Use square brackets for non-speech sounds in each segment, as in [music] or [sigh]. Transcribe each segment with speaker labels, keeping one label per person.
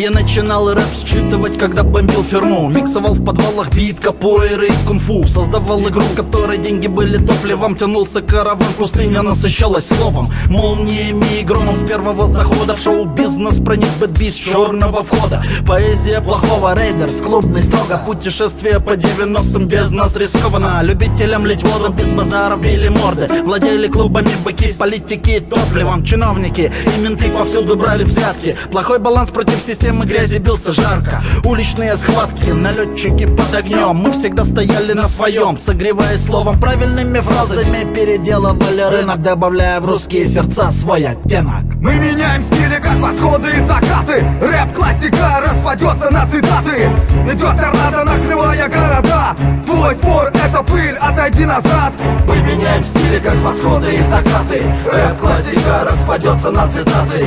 Speaker 1: Я начинал рэп считывать, когда бомбил ферму. Миксовал в подвалах бит, капоэйры и кунг-фу. Создавал игру, в которой деньги были топливом. Тянулся караван, пустыня насыщалась словом. Молниями и громом с первого захода В шоу-бизнес проник бэтби с черного входа Поэзия плохого, рейдерс, клубный строго. Путешествие по 90-м без нас рискованно. Любителям лить воду без базаров били морды. Владели клубами быки, политики топливом. Чиновники и менты повсюду брали взятки. Плохой баланс против системы грязи бился жарко Уличные схватки, налетчики под огнем Мы всегда стояли на своем, согревая словом Правильными фразами. Переделывали рынок Добавляя в русские сердца свой оттенок
Speaker 2: Мы меняем стили, как восходы и закаты. Рэп-классика распадется на цитаты. Идет торнадо, накрывая города. Твой спор — это пыль, отойди назад.
Speaker 1: Мы меняем стили, как восходы и закаты. Рэп-классика распадется на цитаты.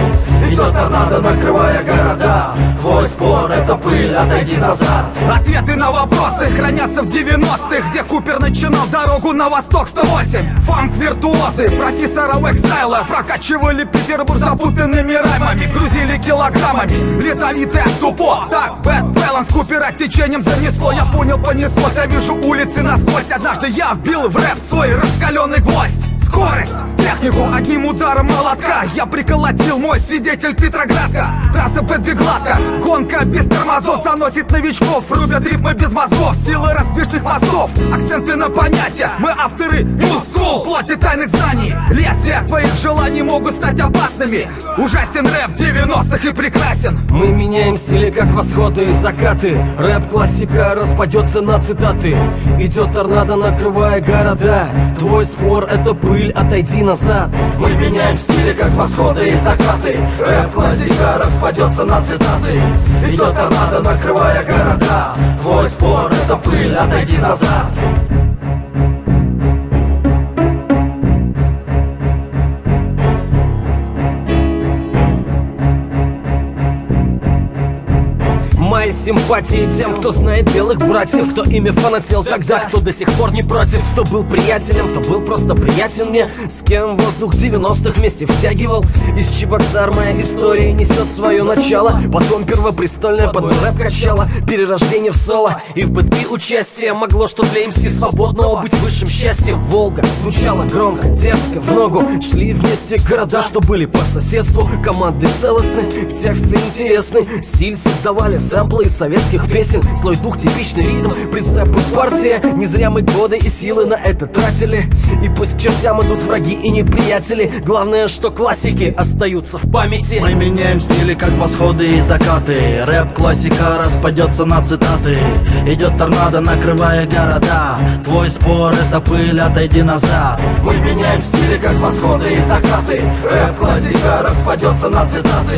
Speaker 1: Идет торнадо, накрывая города. Твой спор — это пыль, отойди назад.
Speaker 2: Ответы на вопросы хранятся в 90-х Где Купер начинал дорогу на восток 108 Фанк-виртуозы профессора Уэкстайла Прокачивали Петербург запутанными раймами Грузили килограммами, летовитый от тупо Так, бэт баланс Купера течением занесло. Я понял, понеслось, я вижу улицы насквозь. Однажды я вбил в рэп свой раскаленный гвоздь. Скорость, технику одним ударом молотка. Я приколотил мой свидетель Петроградка. Трасса Bad B. гладко, гонка без тормозов. Заносит новичков, рубят рифмы без мозгов. Силы раздвижных мостов, акценты на понятия. Мы авторы New School, плоти тайных знаний. Лезвия твоих желаний могут стать опасными. Ужасен рэп 90-х и прекрасен.
Speaker 3: Мы меняем стили, как восходы и закаты. Рэп-классика распадется на цитаты. Идет торнадо, накрывая города. Твой спор — это пыль, отойди назад.
Speaker 1: Мы меняем стили, как восходы и закаты. Рэп-классика распадется на цитаты. Идет торнадо, накрывая города. Твой спор — это пыль, отойди назад
Speaker 3: Симпатии тем, кто знает белых братьев Кто ими фанател. Тогда, кто до сих пор не против? Кто был приятелем, кто был просто приятен мне. С кем воздух 90-х вместе втягивал. Из Чебоксар моя история несет свое начало. Потом первопрестольная под мой рэп качала. Перерождение в соло и в бэтби участие. Могло, что для МС свободного быть высшим счастьем. Волга звучала громко, дерзко, в ногу. Шли вместе города, что были по соседству. Команды целостны, тексты интересны. Стиль создавали сэмплы из советских песен. Слой дух, типичный ритм, прицепы партия. Не зря мы годы и силы на это тратили. И пусть к чертям идут враги и неприятели. Главное, что классики остаются в памяти.
Speaker 1: Мы меняем стили, как восходы и закаты. Рэп-классика распадется на цитаты. Идет торнадо, накрывая города. Твой спор — это пыль, отойди назад. Мы меняем стили, как восходы и закаты. Рэп-классика распадется на цитаты.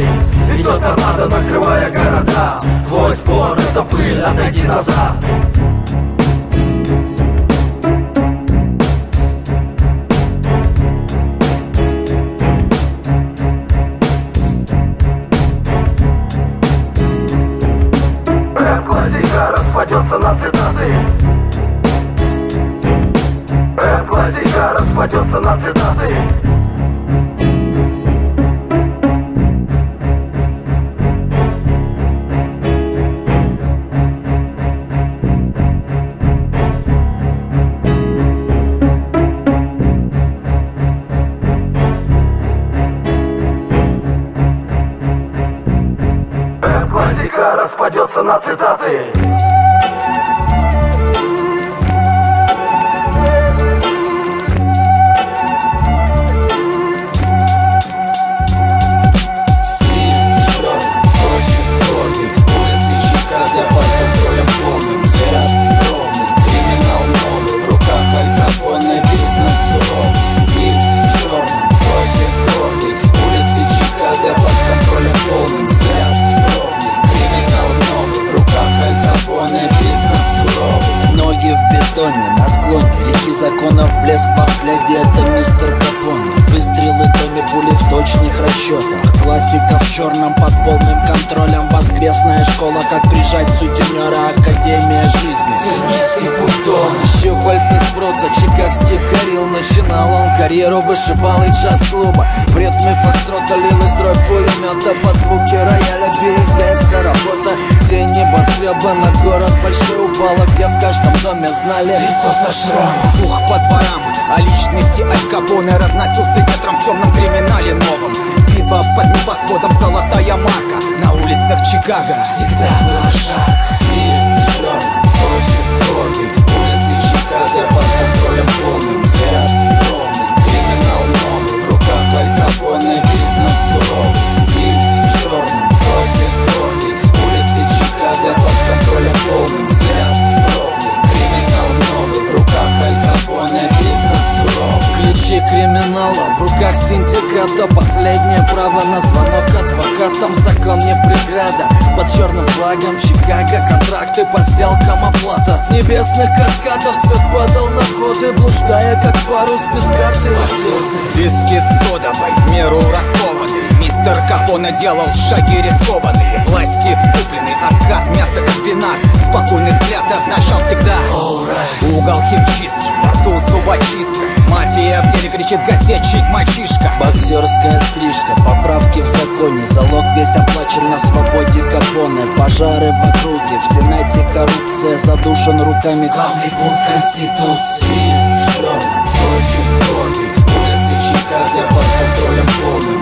Speaker 1: Идет торнадо, накрывая города. Твой спор — это пыль, отойди назад. Рэп-классика распадется на цитаты. Рэп-классика распадется на цитаты
Speaker 3: со шрамом.
Speaker 2: Ух по дворам, о личности Аль Капоне Разносился ветром в темном криминале новом. Битва под небосводом, золотая марка. На улицах Чикаго
Speaker 3: небесных каскадов свет падал на годы Блуждая как парус без карты.
Speaker 2: Виски содовой, в меру раскованный Мистер Капоне делал шаги рискованные. Власти купленный откат, мясокомбинат Спокойный взгляд означал всегда. Угол химчистки, во рту зубочистка Мафия в деле кричит газетчик, мальчишка
Speaker 1: Боксерская стрижка, поправки в законе Залог весь оплачен на свободе Капоне Пожары в округе, в Сенате коррупция Задушен руками. Главный бунт Конституции В черном, профиль гордый Улицы Чикаго под контролем полным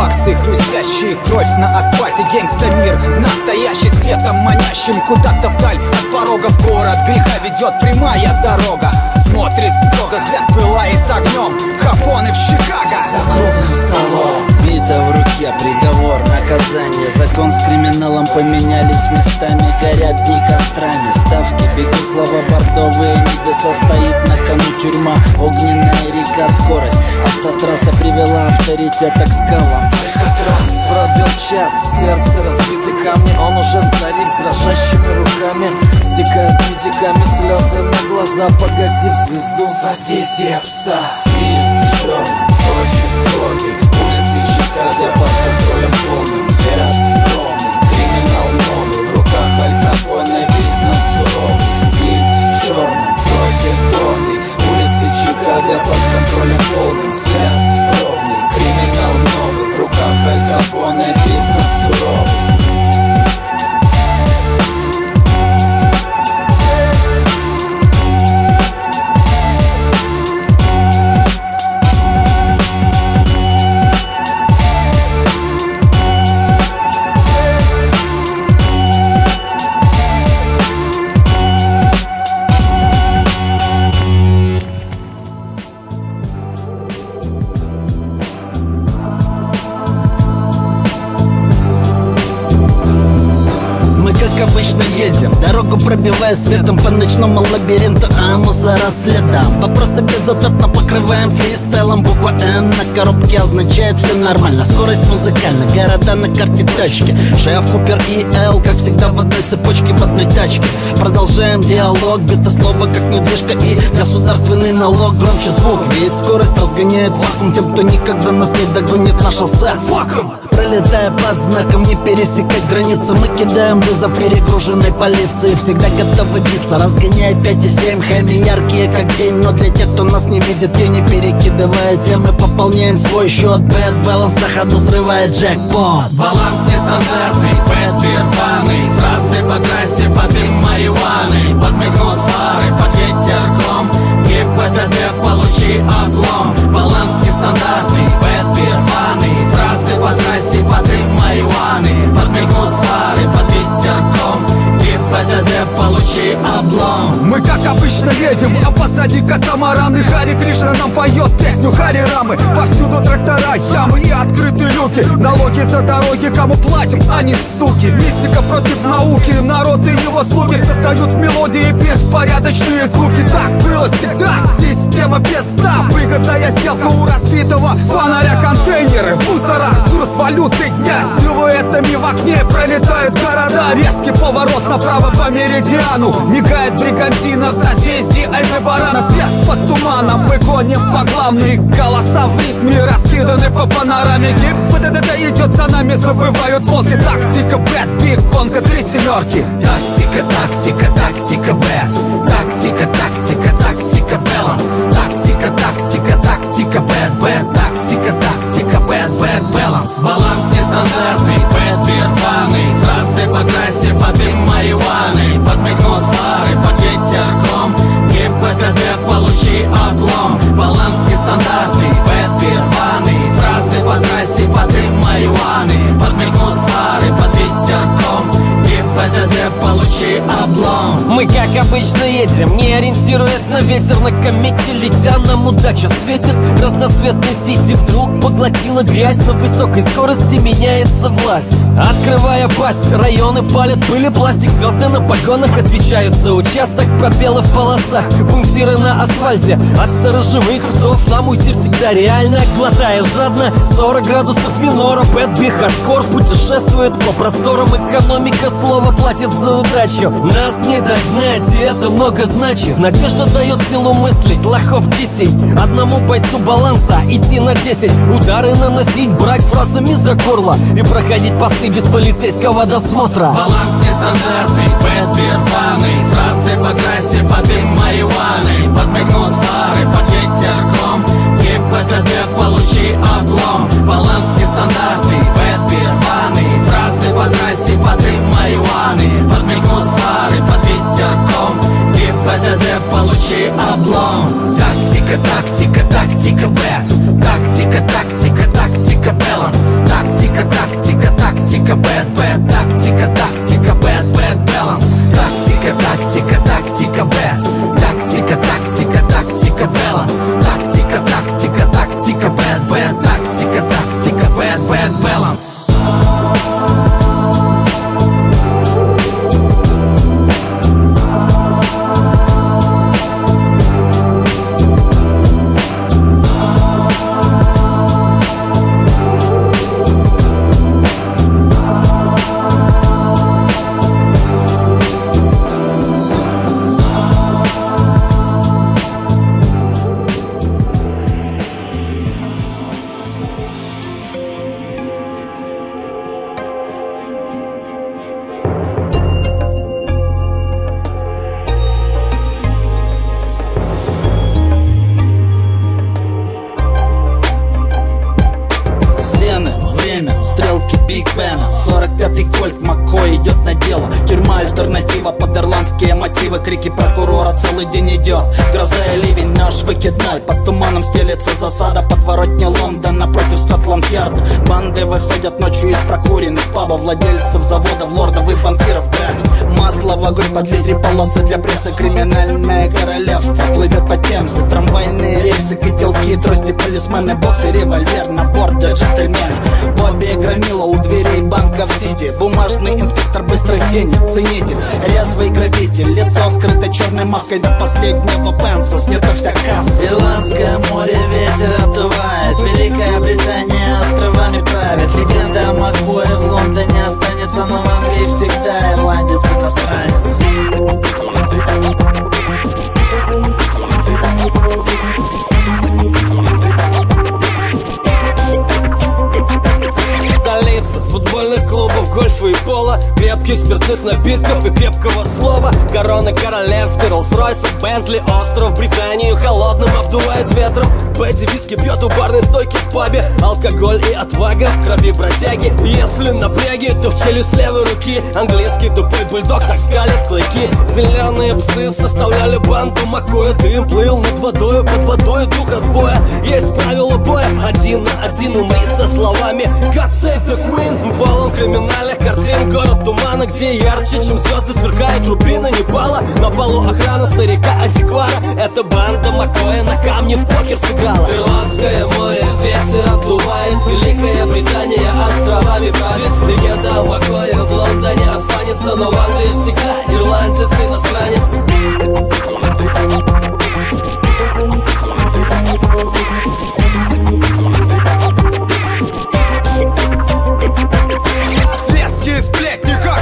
Speaker 2: баксы хрустящие Кровь на асфальте, гангста мир Настоящий светом манящим Куда-то вдаль от порогов город Греха ведет прямая дорога Смотрит строго, взгляд пылает огнем Хапоны в Чикаго.
Speaker 1: За круглым столом Бита в руке, приговор, наказание. Закон с криминалом поменялись местами. Горят дни кострами, ставки Бегут слова бордовые, небеса Стоит на кону тюрьма, огненная река Скорость, автотрасса привела авторитета к скалам.
Speaker 3: Пробил час, в сердце разбиты камни. Он уже старик с дрожащими руками. Стекают медиками слезы на глаза Погасив звезду.
Speaker 1: Созвездие пса Стиль черный, Чикаго под контролем полным Взгляд ровный, криминал новый В руках Аль Капоне, бизнес суровый Стиль черный, профиль гордый Улицы Чикаго под контролем полным Взгляд ровный, криминал новый В руках Аль Капоне, бизнес суровый
Speaker 4: like a обычно едем, дорогу пробивая светом по ночному лабиринту, а мусора следам. Вопросы безответно покрываем фристайлом, буква Н на коробке означает все нормально. Скорость музыкальна, города на карте точки. Шеф, Купер и Эл, как всегда в одной цепочке, в одной тачке. Продолжаем диалог, бито слово как недвижка и государственный налог громче звук. Ведь скорость разгоняет вакуум тем, кто никогда нас не догонит наш сет. Вакуум! Пролетая под знаком, не пересекать границы Мы кидаем вызов перегруженной полиции Всегда готовы биться, разгоняя 5 и 7 Хэми яркие как день, но для тех, кто нас не видит Тени перекидывая темы, пополняем свой счет Bad Balance на ходу срывает джекпот.
Speaker 2: Баланс нестандартный, бит рваный Трассы по трассе, под дым марихуаны. Подмигнут фары под ветерком. ГИБДД, получи облом. Баланс нестандартный, бит рваный Трассы по трассе, под дым марихуаны. Подмигнут фары ГИБДД, получи облом. Мы как обычно едем, а позади катамараны. Хари Кришна нам поет песню Хари Рамы Повсюду трактора, ямы и открытые люки. Налоги за дороги, кому платим, а не суки. Мистика против науки, народ и его слуги Создают в мелодии беспорядочные звуки. Так было всегда, здесь система без дна Выгодная сделка у разбитого фонаря Контейнеры, мусора, курс валюты дня. Силуэтами в окне пролетают города. Резкий поворот направо по меридиану. Мигает бригантина в соседней Альдебарана Свет под туманом, мы гоним по главной. Голоса в ритме раскиданы по панораме. ГИБДД идет за нами, завывают волки. Тактика Бэт, гонка, три семерки. Тактика, тактика, тактика Бэт. Тактика, тактика,
Speaker 1: по трассе, под дым марихуаны Подмигнут фары под ветерком. ГИБДД, получи облом. Баланс нестандартный, Бэт, бир, рваный. Трассы по трассе, под дым марихуаны Подмигнут фары под ветерком. ГИБДД, получи облом.
Speaker 3: Мы как обычно едем, не ориентируясь на ветер На комете летя, нам удача светит. Разноцветный сити вдруг поглотила грязь На высокой скорости меняется власть. Открывая пасть, районы палят пыли Пластик, звезды на погонах отвечают за участок Пробелы в полосах, пунктиры на асфальте. От сторожевых псов нам уйти всегда реально. Глотая жадно 40 градусов минора Bad B. хардкор путешествует по просторам. Экономика слова платит за удачу. Нас не догнать, и это много значит. Надежда дает силу мыслить, лохов кисей Одному бойцу баланса идти на 10 Удары наносить, брать фразами за горло. И проходить посты без полицейского досмотра.
Speaker 1: Баланс нестандартный, бит рваный Трассы по трассе, под дым марихуаны. Подмигнут фары под ветерком. ГИБДД, получи облом. Баланс нестандартный, бит рваный Трассы по трассе, под дым марихуаны. Подмигнут фары ГИБДД, получи облом. Тактика, тактика, тактика, Bad. Тактика, тактика, тактика, баланс. Тактика, тактика, тактика, Bad, Bad. Тактика, тактика, Bad, Bad, баланс. Тактика, тактика,
Speaker 4: альтернатива под ирландские мотивы. Крики прокурора целый день идет. Гроза и ливень наш выкидной. Под туманом стелется засада Подворотня Лондона против Скотланд-Ярда Банды выходят ночью из прокуренных пабов. Владельцев заводов, лордов и банкиров грабят. Масло в огонь подлить три полосы для прессы. Криминальное королевство плывет по Темзе. Трамвайные рельсы, котелки, трости, полисмены, боксы, револьвер, набор для джентльмена. Бобби громила у дверей банка в Сити. Бумажный инспектор быстрых денег, ценитель Резвый грабитель, лицо скрыто черной маской До последнего пенса снята вся касса. Ирландское море ветер обдувает Великая Британия островами правит. Легенда о Макбое в Лондоне останется Но в Англии всегда ирландец иностранец
Speaker 3: Столица футбольных клубов, гольфа и пола Крепких спиртных напитков и крепкого слова. Корона королевской, Роллс-Ройс, Бентли Остров Британию холодным обдувает ветром. Бетти виски пьет у барной стойки в пабе. Алкоголь и отвага в крови бродяги. Если напряги, то в челюсть левой руки. Английский тупой бульдог так скалит клыки. Зеленые псы составляли банду Макоя Дым. Плыл над водою, под водой дух разбоя. Есть правила боя, один на один умри со словами. God save the queen Полон криминальных картин, город тумана Где ярче, чем звезды сверкают рубины Непала. На полу охрана старика антиквара. Это банда Макоя на камне в покер сыграла. Ирландское море, ветер обдувает Великая Британия островами правит. Легенда о Макое в Лондоне останется Но в Англии всегда ирландец иностранец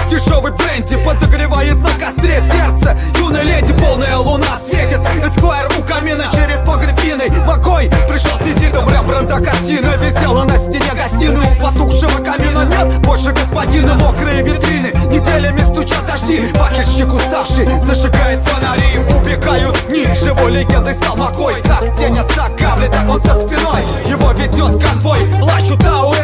Speaker 2: Дешевый бренди подогревает на костре сердце. Юная леди, полная луна светит. Эсквайр у камина через погреб финой Макой пришел с визитом Рембрандта картина. Висела на стене гостиной У потухшего камина. Нет больше господина Мокрые витрины, неделями стучат дожди. Факельщик уставший зажигает фонари. Убегают дни, живой легендой стал Макой Как тень отца Гамлета, он за спиной. Его ведет конвой, плачут каменный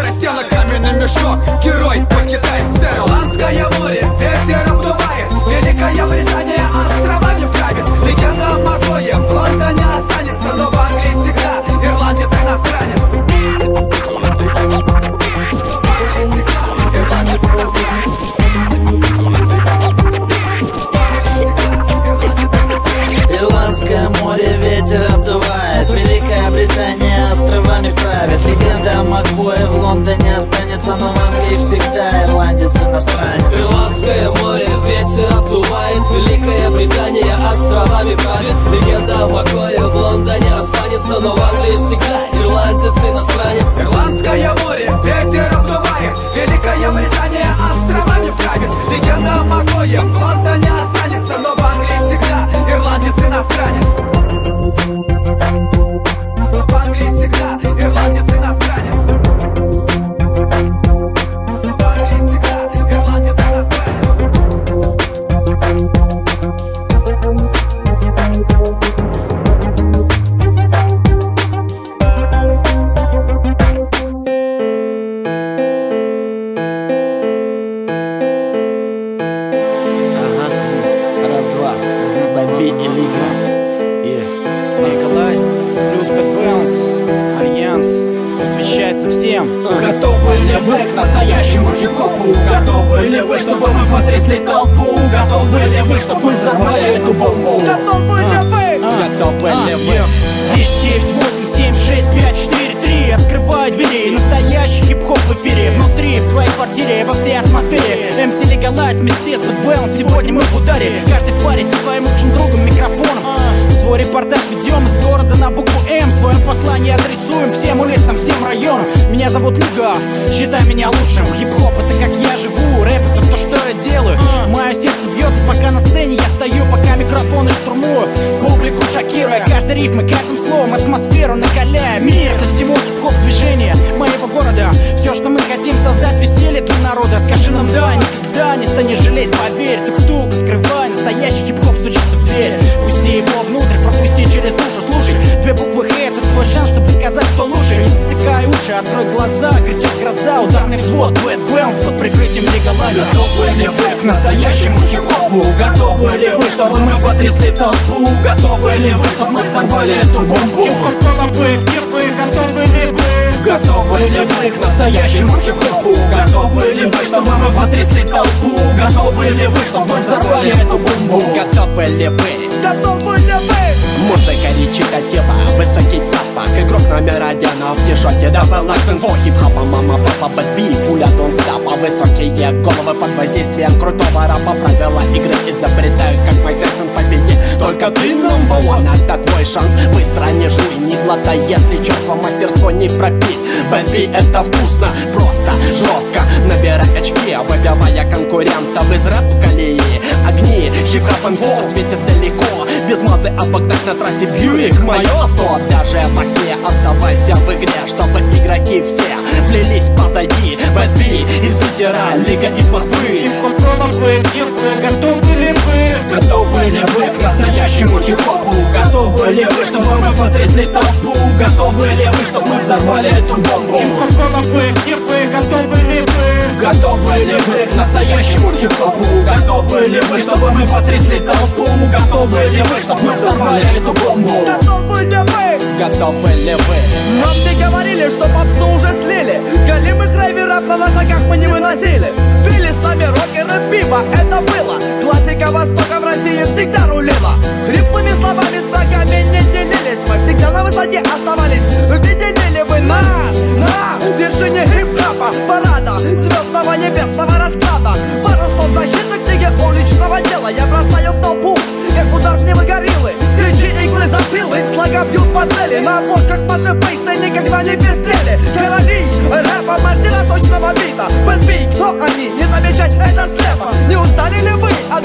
Speaker 2: мешок, герой покидает сцену. Ирландское море, ветер обдувает Великая Британия островами правит
Speaker 4: правит Легенда о Макбое. В Лондоне останется Но в Англии всегда ирландец иностранец.
Speaker 3: Ирландское море ветер обдувает Великая Британия островами правит. Легенда о в Лондоне останется Но в Англии всегда ирландец иностранец.
Speaker 2: Ирландское море, ветер обдувает Великая Британия островами правит. Легенда о в Лондоне останется Но в Англии всегда ирландец иностранец. Но в Англии всегда ирландец иностранец Но
Speaker 5: хотим создать веселье для народа. Скажи нам да, никогда не станешь жалеть, поверь Тук-тук, открывай, настоящий хип-хоп стучится в дверь Пусти его внутрь, пропусти через душу, слушай Две буквы Х это твой шанс, чтобы доказать, кто лучше. Не затыкай уши, открой глаза, грядет гроза. Ударный взвод, дуэт Бэлс под прикрытием легалайза
Speaker 6: Готовы ли вы к настоящему хип-хопу? Готовы ли вы, чтобы мы потрясли толпу? Готовы ли вы, чтобы мы взорвали эту бомбу? Готовы ли вы к настоящему хип-хопу? Готовы ли вы, чтобы мы потрясли толпу? Готовы ли вы, чтобы мы взорвали эту бомбу?
Speaker 5: Готовы ли вы?
Speaker 2: Готовы ли вы?
Speaker 5: Музыка речитатива, высокий тапок Игрок номер один, а в тишоте дабл акцент хип-хопа, мама, папа, бэтби Пуля дон стапа, высокие головы под воздействием крутого рапа Правила игры изобретают, как Майк Тайсон победит Только ты number one, это твой шанс Быстро не жуй, не глотай, если чувство мастерство не пропить Бэтби это вкусно, просто, жестко. Набирай очки, выбивая конкурентов из рэп-колеи Огни, хип-хоп инфо светят далеко. Без мазы обогнать на трассе Бьюик Мое авто. Даже во сне Оставайся в игре, чтобы игроки все Плелись позади Би из Питера, Лига из Москвы
Speaker 6: Готовы ли вы? Готовы ли вы к настоящему хип-хопу? Готовы ли вы, чтобы мы потрясли толпу? Готовы ли вы, чтобы мы взорвали эту бомбу? Готовы ли вы? Готовы ли вы к настоящему хип-хопу? Готовы ли вы, чтобы мы потрясли толпу? Готовы ли вы, чтобы мы взорвали эту бомбу?
Speaker 2: Готовы ли вы?
Speaker 5: Готовы ли вы?
Speaker 2: Нам не говорили, что попсу уже слили. Голимых райверов на носоках мы не выносили. Пили с нами рокеры пиво, это было. Классика Востока в России всегда рулила. Хриплыми словами с врагами не делились. Мы всегда на высоте оставались. Видели ли вы нас на вершине хип-хопа Парада звездного небесного расклада. Пару слов защиты книги уличного дела. Я бросаю в толпу, как удар в небо гориллы. Скричи иглы запилы, слога бьют по цели. На обложках наши фейсы никогда не пестрели. Короли рэпа, мастера точного бита. Бэтби, кто они? Не замечать это слепо.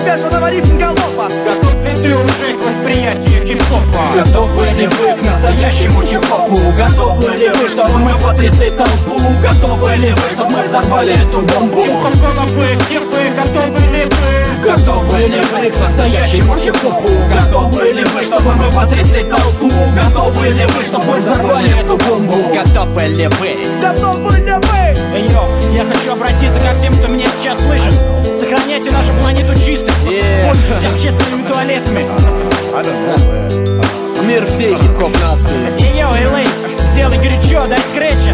Speaker 6: Бешеного рифм-галопа Готов ли ты уже к восприятию хип-хопа? Готовы ли вы к настоящему хип-хопу? Готовы ли вы, чтобы мы потрясли толпу? Готовы ли вы, чтобы мы взорвали эту бомбу? Хип-хоп головы, хипы, готовы ли вы? Готовы ли вы к настоящему хип-хопу? Готовы ли вы, чтобы мы потрясли толпу? Готовы ли вы, чтобы мы взорвали эту бомбу?
Speaker 3: Готовы ли вы?
Speaker 6: Готовы ли вы? Йо, я хочу обратиться ко всем, кто меня сейчас слышит Сохраняйте нашу планету чистой Пользуйтесь общественными туалетами.
Speaker 3: Мир всей хип-хоп нации.
Speaker 6: Йо, Элэй, сделай горячо, дай скретча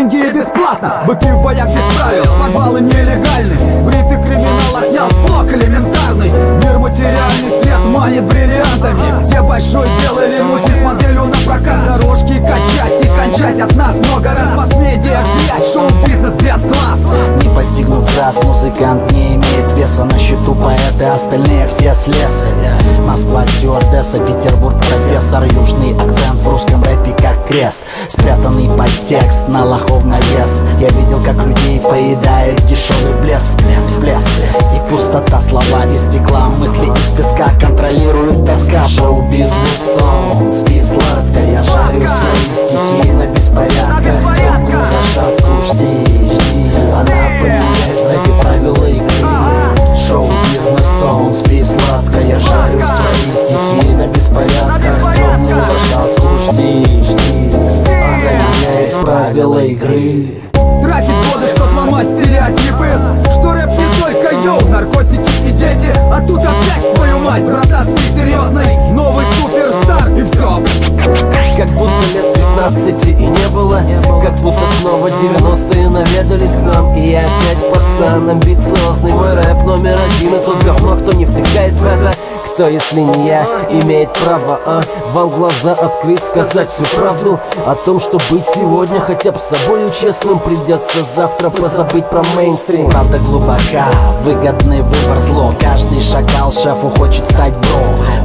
Speaker 2: деньги и бесплатно. Быки в боях без правил, подвалы нелегальны. Бритый криминал отнял слог элементарный. Мир материальный свет манит бриллиантами. Где большой белый лимузин с моделью на прокат? Дорожки качать и кончать от нас много раз. Масс-медиа грязь, шоу-бизнес без глаз.
Speaker 1: Не постигнув крас, музыкант не имеет веса. На счету поэты, остальные все слесаря. Москва стюардесса, Петербург профессор. Южный акцент в русском рэпе крест. Спрятанный подтекст на лохов навес. Я видел, как людей поедает дешевый блеск. Всплеск и пустота, слова из стекла. Мысли из песка контролируют тоска. Шоу-бизнесом, спи сладко Я жарю свои стихи. На беспорядках Темную лошадку жди, жди. Она поменяет рэпе правила игры Шоу-бизнесом, спи сладко Я жарю свои стихи. На беспорядках Темную лошадку жди, жди. Она меняет правила игры.
Speaker 2: Тратить годы, чтоб ломать стереотипы Что рэп не только йоу, наркотики и дети А тут опять твою мать, в ротации серьезной Новый суперстар и все
Speaker 3: Как будто лет 15 и не было Как будто снова 90-е наведались к нам И опять пацан амбициозный Мой рэп номер один И тот говно, кто не втыкает в это кто, если не я, имеет право, а? Вам глаза открыть, сказать всю правду О том, что быть сегодня хотя бы собою честным Придется завтра позабыть про мейнстрим.
Speaker 1: Правда глубока, выгодный выбор зло. Каждый шакал шефу хочет стать бро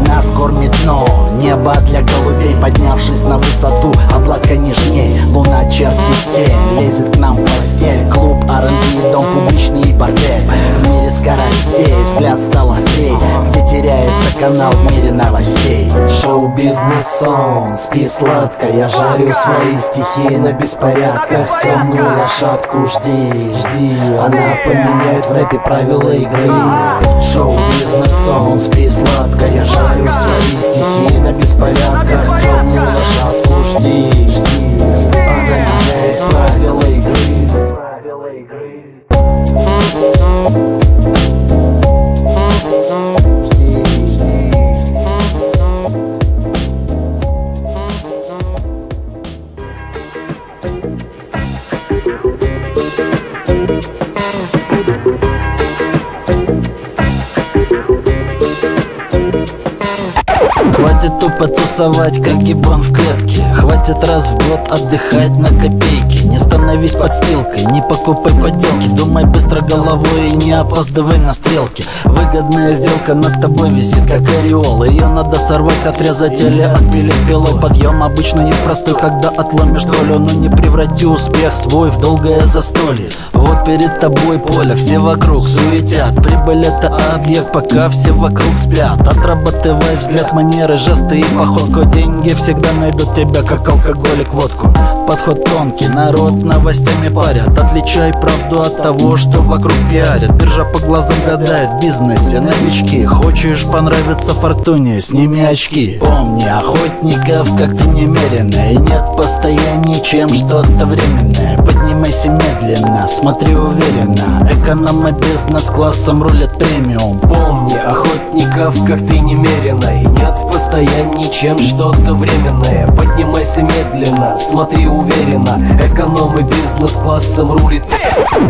Speaker 1: Нас кормит дно, небо для голубей Поднявшись на высоту, облака нежней Луна чертит тень, лезет к нам в постель Клуб, R&B, дом публичный и бордель В мире скоростей, взгляд стал острей. Где теряется канал в мире новостей? Шоу-бизнесом, спи сладко Я жарю свои стихи. На беспорядках Темную лошадку жди, жди. Она поменяет в рэпе правила игры. Шоу-бизнесом, спи сладко Я жарю свои стихи на беспорядках. Темную лошадку жди, жди. Она меняет правила игры. Правила игры потусовать, как гибон в клетке. Хватит раз в год отдыхать на копейки. Не становись подстилкой, не покупай подделки Думай быстро головой и не опаздывай на стрелки. Выгодная сделка над тобой висит, как ореол. Ее надо сорвать, отрезать или отпилить пилой. Подъем обычно непростой, когда отломишь долю Но не преврати успех свой в долгое застолье перед тобой поле, все вокруг суетят. Прибыль это объект, пока все вокруг спят. Отрабатывай взгляд, манеры, жесты и походку. Деньги всегда найдут тебя, как алкоголик водку. Подход тонкий, народ новостями парят. Отличай правду от того, что вокруг пиарят. Биржа по глазам гадает, в бизнесе новички. Хочешь понравиться фортуне, сними очки. Помни, охотников как-то немерено И нет постояния, чем что-то временное Поднимайся медленно, смотри уверенно. Эконома бизнес-классом рулят премиум.
Speaker 3: Помни, охотников как ты немерено И нет постояния, чем что-то временное. Поднимайся медленно, смотри уверенно. Эконом и бизнес-классом рулит.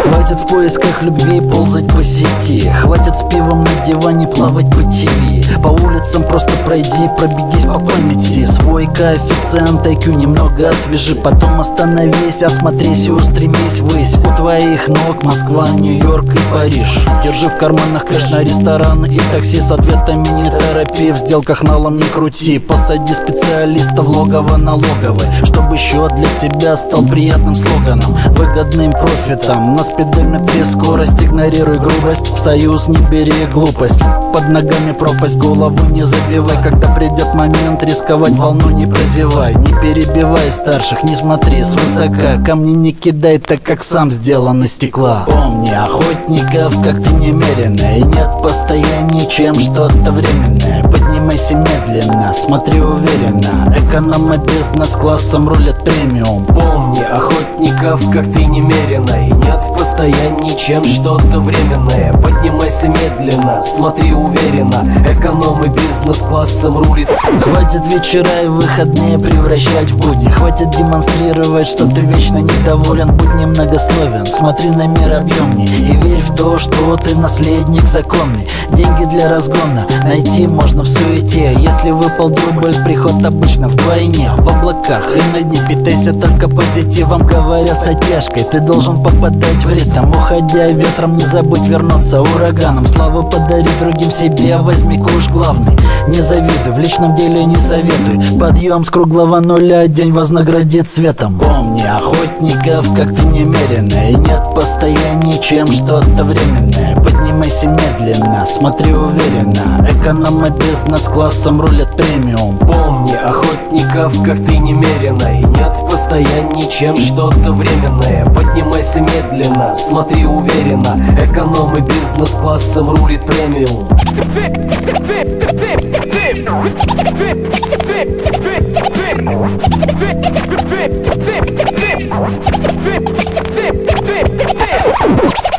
Speaker 1: Хватит в поисках любви ползать по сети. Хватит с пивом на диване плавать по ТВ По улицам просто пройди, пробегись по памяти. Свой коэффициент IQ немного освежи. Потом остановись, осмотрись и устремись ввысь У твоих ног Москва, Нью-Йорк и Париж. Держи в карманах кэш на ресторан и такси С ответами не торопи, в сделках налом не крути Посади специалиста в логово налоговой Чтобы счет для тебя стал приятным слоганом Выгодным профитом. На спидометре скорость, игнорируй грубость. В союз не бери глупость Под ногами пропасть, голову не забивай. Когда придет момент рисковать, волну не прозевай. Не перебивай старших, не смотри свысока Камни не кидай, так как сам сделан из стекла. Помни, охотников как-то немерено И нет постояния, чем что-то временное. Поднимайся медленно, смотри уверенно. Эконома бизнес-классом рулят премиум.
Speaker 3: Помни, охотников как ты немерено И нет постояния, чем что-то временное. Поднимайся медленно, смотри уверенно. Эконом и бизнес-классом рулит.
Speaker 1: Хватит вечера и выходные превращать в будни. Хватит демонстрировать, что ты вечно недоволен. Будь немногословен, смотри на мир объемней И верь в то, что ты наследник законный Деньги для разгона найти можно в суете. Если выпал дубль, приход обычно вдвойне В облаках и на дне питайся только позитивом Говоря с оттяжкой, ты должен попадать в ритм Уходя ветром, не забудь вернуться ураганом. Славу подари другим себе, возьми куш главный. Не завидуй, в личном деле не советуй. Подъем с круглого нуля, день вознаградит светом. Помни, охотников как-то немерено И нет постояния, чем что-то временное. Поднимайся медленно, смотри уверенно. Эконома бизнес-классом рулят премиум.
Speaker 3: Помни, охотников как ты немерено И нет постояния, чем что-то временное. Поднимайся медленно, смотри уверенно. Эконом и бизнес-классом рулит премиум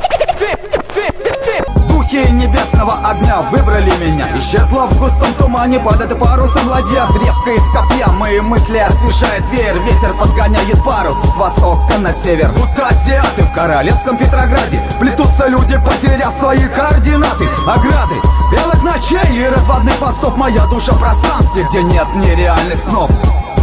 Speaker 3: [laughs]
Speaker 2: Духи небесного огня выбрали меня. Исчезла в густом тумане под это парусом ладья. Древка из копья, мои мысли освежает веер. Ветер подгоняет парус с востока на север. Будто азиаты в королевском Петрограде. Плетутся люди, потеряв свои координаты. Ограды, белых ночей и разводных постов. Моя душа в пространстве, где нет нереальных снов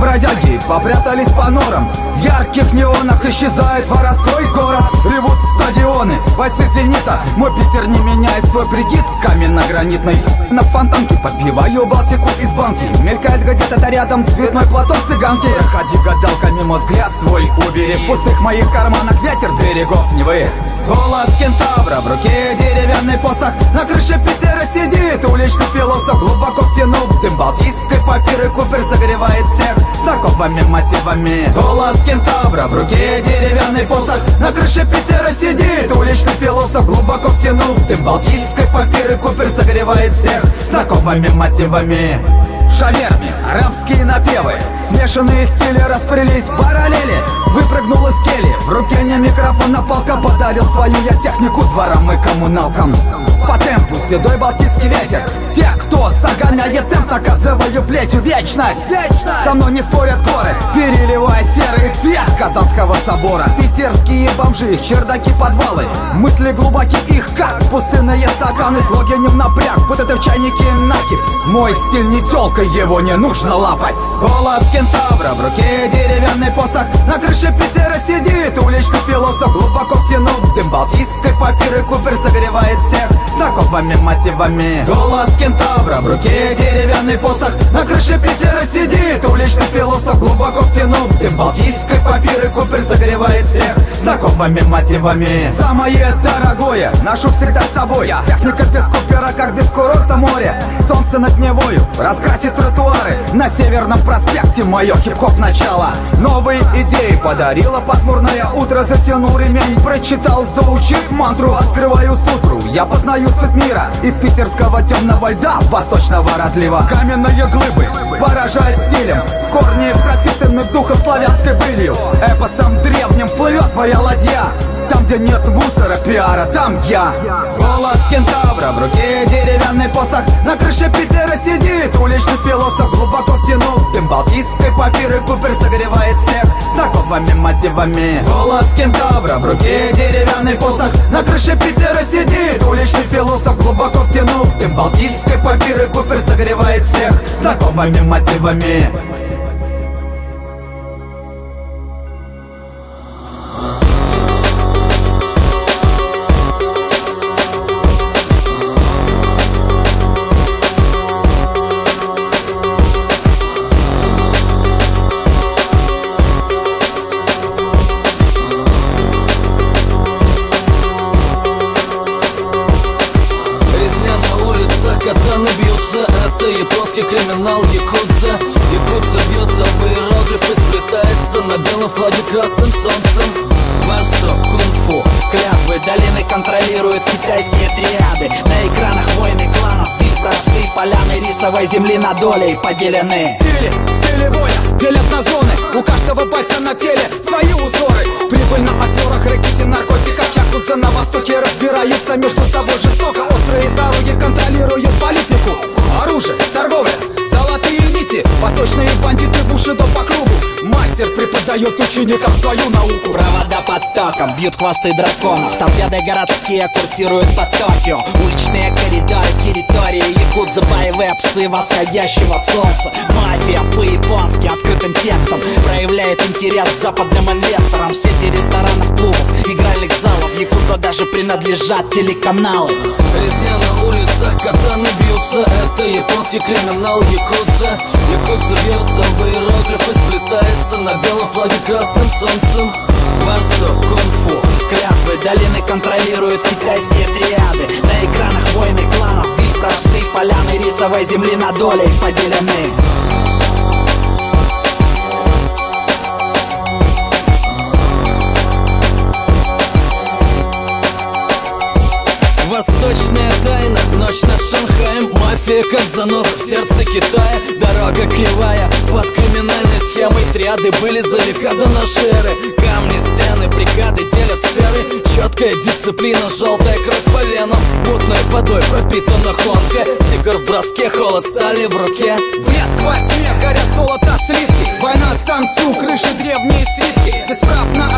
Speaker 2: Бродяги попрятались по норам. В ярких неонах исчезает воровской город Ревут стадионы, бойцы зенита Мой Питер не меняет свой прикид. Каменно-гранитный. На фонтанке попиваю балтику из банки. Мелькает где-то рядом цветной платок цыганки. Ходи гадалка мимо взгляд свой убери. В пустых моих карманах ветер с берегов Невы Голос кентавра, в руке деревянный посох. На крыше Питера сидит уличный философ. Глубоко втянув дым балтийской папиры Купер согревает всех знакомыми мотивами. Голос кентавра, в руке деревянный посох. На крыше Питера сидит уличный философ. Глубоко втянув дым балтийской папиры Купер согревает всех знакомыми мотивами. Шаверми, арабские напевы Смешанные стили распрялись в параллели. Выпрыгнул из кели В руке не микрофон, а палка Подарил свою я технику дворам и коммуналкам. По темпу Седой балтийский ветер Те, кто загоняет темп, наказываю плетью вечность. Со мной не спорят горы Переливая серый цвет Казанского собора. Питерские бомжи, чердаки, подвалы Мысли глубоки их как пустынные стаканы. Слогинем напряг, вот это в чайнике накипь. Мой стиль не тёлка, его не нужно лапать. Голос кентавра, в руке деревянный посох. На крыше Питера сидит уличный философ. Глубоко втянув дым балтийской папиры. Купер согревает всех знакомыми мотивами. Голос кентавра, в руке деревянный посох На крыше Питера сидит. Уличный философ Глубоко втянув дым балтийской папиры Купер согревает всех знакомыми мотивами. Самое дорогое, ношу всегда с собой. Техника без Купера, как без курорта море Солнце над Невою раскрасит тротуары. На Северном проспекте мое хип-хоп начало. Новые идеи подарила пасмурное утро. Затянул ремень, прочитал, заучив мантру. Открываю сутру, я познаю суть мира. Из питерского темного льда, восточного разлива. Каменные глыбы поражают стилем. Корни пропитаны духом славянской былью. Эпосом древним плывет моя ладья там, где нет мусора, пиара, там я. Голос кентавра, в руке деревянный посох. На крыше Питера сидит уличный философ Глубоко втянул дым балтийской папиры Купер согревает всех знакомыми мотивами. Голос кентавра, в руке деревянный посох. На крыше Питера сидит уличный философ Глубоко втянул дым балтийской папиры Купер согревает всех знакомыми мотивами
Speaker 4: рисовой земли на доли поделены.
Speaker 2: Стили, стили боя Делят на зоны, у каждого бойца на теле свои узоры. Прибыль на озерах, рэкете, наркотиках Якуза на востоке разбираются между собой жестоко. Острые дороги контролируют политику. Оружие, торговля, нити Восточные бандиты бушидо по кругу. Мастер преподает ученикам свою науку.
Speaker 4: Провода под током, бьют хвосты драконов. Торпеды городские курсируют по Токио. Уличные коридоры, территории Якудза, боевые псы восходящего солнца Мафия по-японски открытым текстом Проявляет интерес к западным инвесторам. Сети ресторанов, клубов, игральных залов Якудза даже принадлежат телеканалы
Speaker 3: Резня на улицах, катаны бьются Это японский криминал Якудза. Якудза бьется в иероглифы Сплетается на белом флаге красным солнцем. Восток, кунг-фу.
Speaker 4: Клятвы долины контролируют китайские триады. На экранах войны кланов Вражды, поляны рисовой земли на доли поделены
Speaker 3: Мафия как занос в сердце Китая. Дорога кривая, под криминальной схемой Триады были залека до нашей эры. Камни, стены, бригады делят сферы. Четкая дисциплина, желтая кровь по венам. Мутной водой пропитана хонка. Тигр в броске, холод стали в руке.
Speaker 2: Блеск во тьме, горят золото слитки. Война с Сансу, крыши древние свитки. Без прав на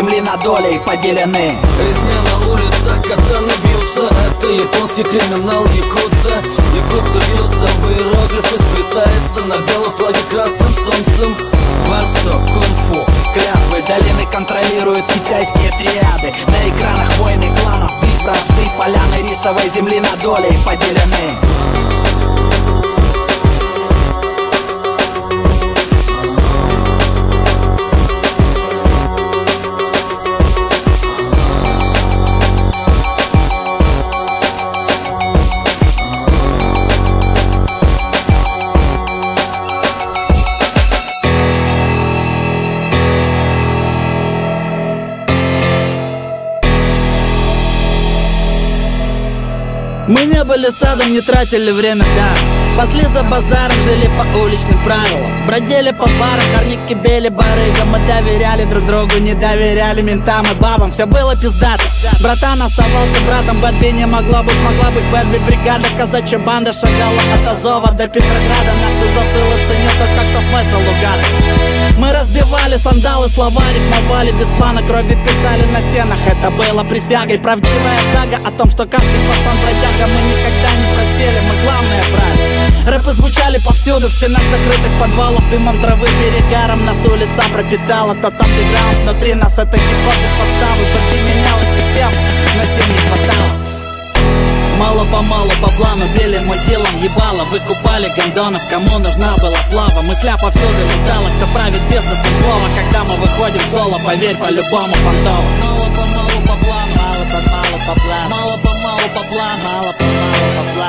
Speaker 4: земли на доли поделены.
Speaker 3: Резня на улицах, катаны бьются Это японский криминал Якудза. Якудза бьется в иероглифы Сплетается на белом флаге красным солнцем. Восток, кунг-фу
Speaker 4: Клятвы. Долины контролируют китайские триады. На экранах войны кланов Бит вражды, поляны рисовой земли на доли поделены были стадом, не тратили время даром Пасли за базаром, жили по уличным правилам. Бродили по барам, хорники бели барыга Мы доверяли друг другу, не доверяли ментам и бабам. Все было пиздато Братан оставался братом, Бэтби не могло быть Могла быть Бэтби бригада, казачья банда Шагала от Азова до Петрограда. Наши засылы ценил только кто смысл угадывает Мы разбивали сандалы, слова рифмовали Без плана крови писали на стенах. Это было присягой, правдивая сага О том, что каждый пацан бродяга. Мы никогда не просили, мы главное брали Рэпы звучали повсюду, в стенах закрытых подвалов Дымом травы, перегаром нас улица пропитала То там граунд, внутри нас это хип-хоп без подставы Бэби меняла систему, но сил не хватало. Мало-помалу по плану били мы делом ебало Выкупали гондонов, кому нужна была слава. Мысля повсюду летала, кто правит бизнесом слова Когда мы выходим в соло, поверь, по-любому понтово. Мало-помалу по плану, мало-помалу по плану. Мало-помалу по плану, мало-помалу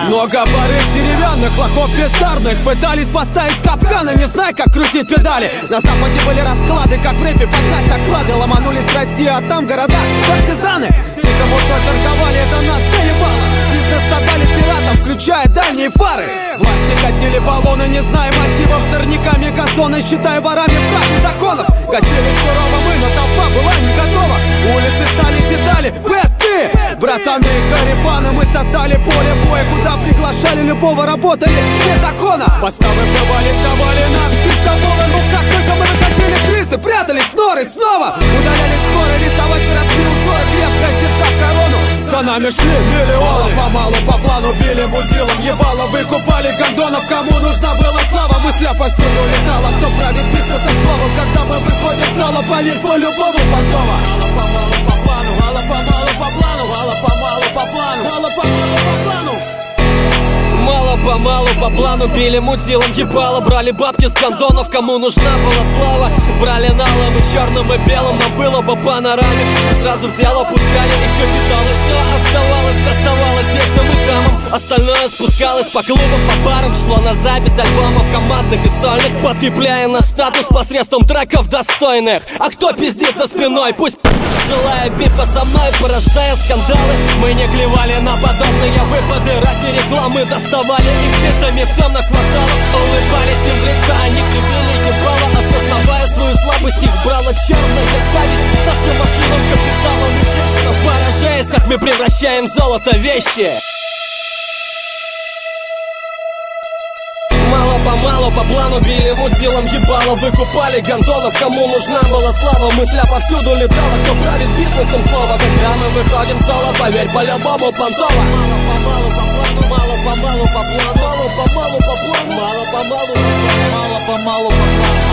Speaker 2: Много барыг деревянных, лохов бездарных Пытались поставить капканы, не зная, как крутить педали. На западе были расклады, как в рэпе поднять оклады Ломанулись в Россию, а там города, партизаны. Тихо мусор торговали, это нас заебало Бизнес отдали пиратам, включая дальние фары. Власти катили баллоны, не зная мотивов. Сорняками газоны, считая ворами прав и законов. Катили сурово мы, но толпа была не готова. Улицы стали детали, Бэт! Братаны и карифаны, мы топтали поле боя Куда приглашали любого, работали без закона. Поставы бывали, сдавали нас пистолом Ну как только мы выходили крысы, прятались норы снова. Удаляли скоро, рисовать городские узоры Крепко держа в корону, за нами шли миллионы Помалу по плану били мудилом Ебало выкупали гондонов Кому нужна была слава Мысля повсюду летала Кто правит бизнесом словом Когда мы выходим в зала Поверь по-любому понтово Мало-помалу по плану Мало-помалу по плану Мало-помалу по плану Мало-помалу по плану Мало-помалу по плану били мутилом ебало. Брали бабки с кондонов, кому нужна была слава. Брали налом и черным и белым, нам было по панораме сразу в дело пускали и капиталы Что оставалось, доставалось детям и дамам. Остальное спускалось по клубам, по барам Шло на запись альбомов командных и сольных Подкрепляя наш статус посредством треков достойных. А кто пиздит за спиной, пусть Желая бифа со мной, порождая скандалы. Мы не клевали на подобные выпады Ради рекламы доставали их битами в темных кварталах. Улыбались им в лица, они кривили ебало Осознавая свою слабость, их брала черная зависть Нашим машинам капиталом и женщинам Поражаясь, как мы превращаем в золото вещи Мало-помалу по плану били мудилом ебало. Выкупали гондонов, кому нужна была слава. Мысля повсюду летала, кто правит бизнесом слова Когда мы выходим в соло, поверь, по-любому понтово. Мало-помалу по плану, мало-помалу по плану. Мало-помалу по плану, мало-помалу по плану.
Speaker 4: Мало-помалу по плану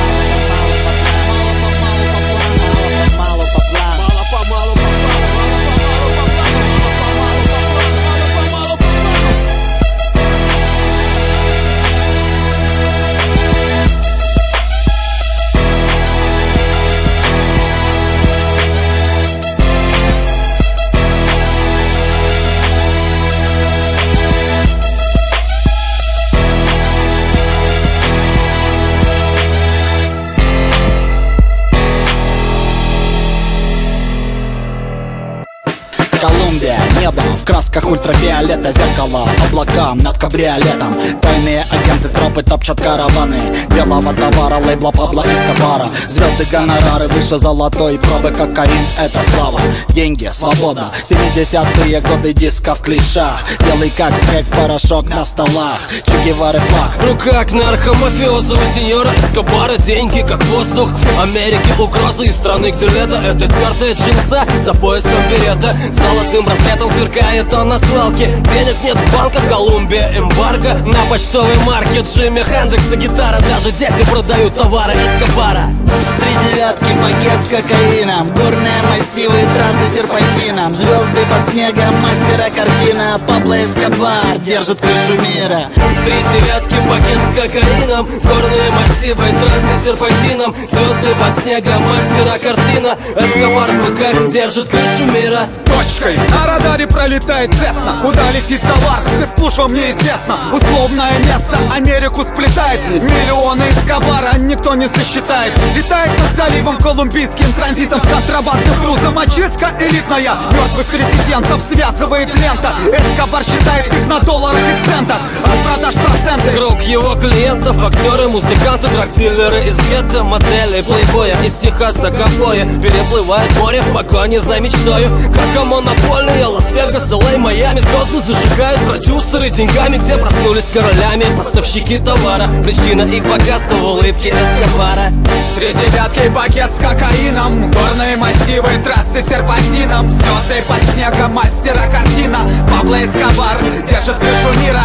Speaker 4: ультрафиолета Зеркало, облака над кабриолетом Тайные агенты, тропы топчат караваны. Белого товара, лейбла Пабло Эскобара. Звезды, гонорары выше золотой пробы Кокаин, это слава, деньги, свобода. 70-е годы диска в клишах. Белый как снег, порошок на столах. Че Гевары флаг.
Speaker 3: В руках наркомафиоза у сеньора Эскобара. Деньги как воздух. Америки угрозы из страны, где лето Это тертая джинса за поясом берета Золотым браслетом сверкает он на свалке. Денег нет в банках, Колумбия, эмбарго На почтовой марке Джимми Хендрикса гитара Даже дети продают товары Эскобара
Speaker 4: Три девятки, пакет с кокаином. Горные массивы, трассы серпантином. Звезды под снегом, мастера картина. Пабло Эскобар держит крышу мира.
Speaker 3: Три девятки, пакет с кокаином. Горные массивы, трассы серпантином. Звезды под снегом, мастера картина. Эскобар в руках держит крышу мира.
Speaker 2: Точкой На радаре пролетает летает Цесна Куда летит товар, спецслужбам неизвестно Условное место Америку сплетает. Миллионы эскобара никто не сосчитает. Летает над заливом колумбийским транзитом С контрабандным грузом. Очистка элитная. Мертвых президентов связывает лента. Эскобар считает их на долларах и центах. От продаж проценты.
Speaker 3: Круг его клиентов, актеры, музыканты, драгдилеры из гетто, модели, плейбоя Из Техаса, ковбоя, переплывает море в погоне за мечтою. Как монопольные Лас-Вегас, Л.А., Майами Звезды зажигают продюсеры деньгами Где проснулись королями, поставщики товара. Причина их богатства в улыбке Эскобара.
Speaker 2: Три девятки пакет с кокаином Горные массивы, трассы серпантином. Звезды под снегом, мастера картина. Пабло Эскобар держит крышу мира.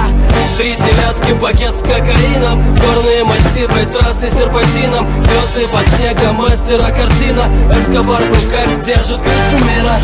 Speaker 3: Три девятки, пакет с кокаином Горные массивы, трассы серпантином. Звезды под снегом, мастера картина. Эскобар в руках держит крышу мира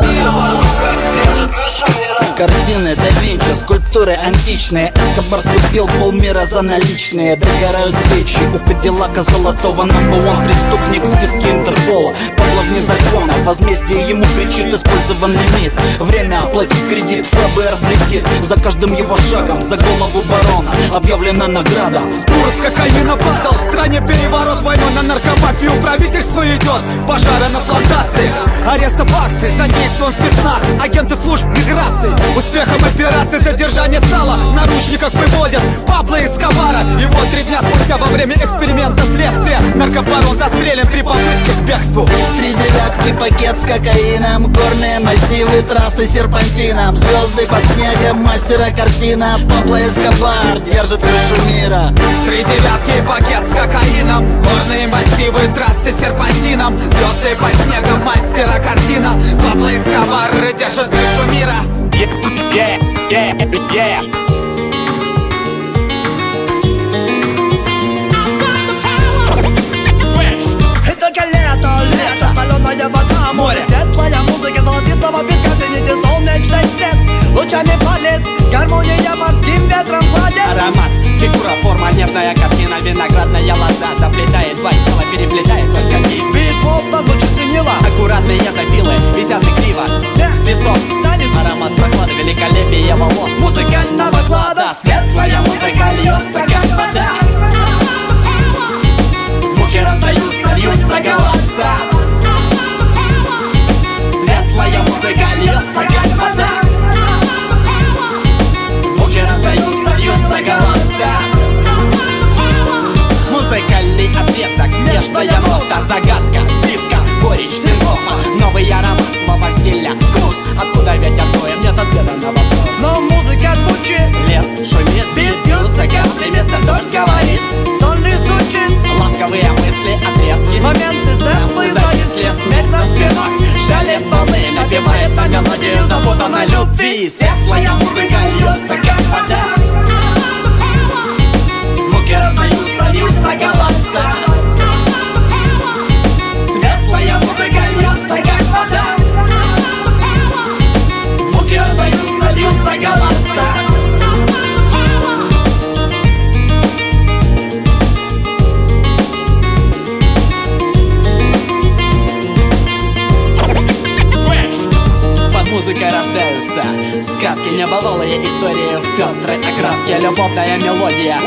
Speaker 3: Ты же крыша
Speaker 4: Картины да Винчи, скульптуры античные. Эскобар скупил полмира за наличные. Догорают свечи у Кадиллака золотого. Number one преступник в списке Интерпола. Пабло вне закона, возмездие ему кричит Использован лимит, время оплатить кредит ФБР следит за каждым его шагом За голову барона объявлена награда.
Speaker 2: Курс кокаина падал, в стране переворот Войну на наркомафию правительство идет. Пожары на плантациях, арестов акций Задействован спецназ, агенты служб миграции Успехом операции задержание стало. Наручников выводят Пабло из Кабара Его три дня спустя во время эксперимента следствия Наркобарон застрелен при попытке к бегству.
Speaker 4: Три девятки, пакет с кокаином Горные массивы, трассы серпантином. Звезды под снегом, мастера картина. Пабло Эскобар держит крышу мира.
Speaker 2: Три девятки, пакет с кокаином. Горные массивы, трассы серпантином. Звезды под снегом, мастера картина. Пабло Эскобар держит крышу мира
Speaker 7: Yeah.
Speaker 8: Это лето, лето, соленая вода, море Светлая музыка золотистого песка Цените солнечный свет, лучами палит Гармония морским ветром гладит
Speaker 5: Аромат, фигура, форма, нежная картина Виноградная лоза заплетает два тела Переплетает только бит
Speaker 8: Бит плотно звучит синева
Speaker 5: Аккуратные запилы, висят и криво. Смех, песок, танец, аромат прохлады Великолепие волос, музыкального клада. Светлая музыка льется, как вода. Звуки раздаются, льются голоса. Светлая музыка льется, как вода. Звуки раздаются, льются голоса Музыкальный отрезок, нежная нота, загадка, сбивка, горечь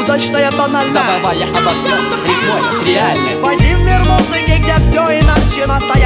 Speaker 8: Удачная тональность
Speaker 5: Забывая обо всем, рифмует реальность.
Speaker 8: Пойди в мир музыки, где все иначе. Настоящее,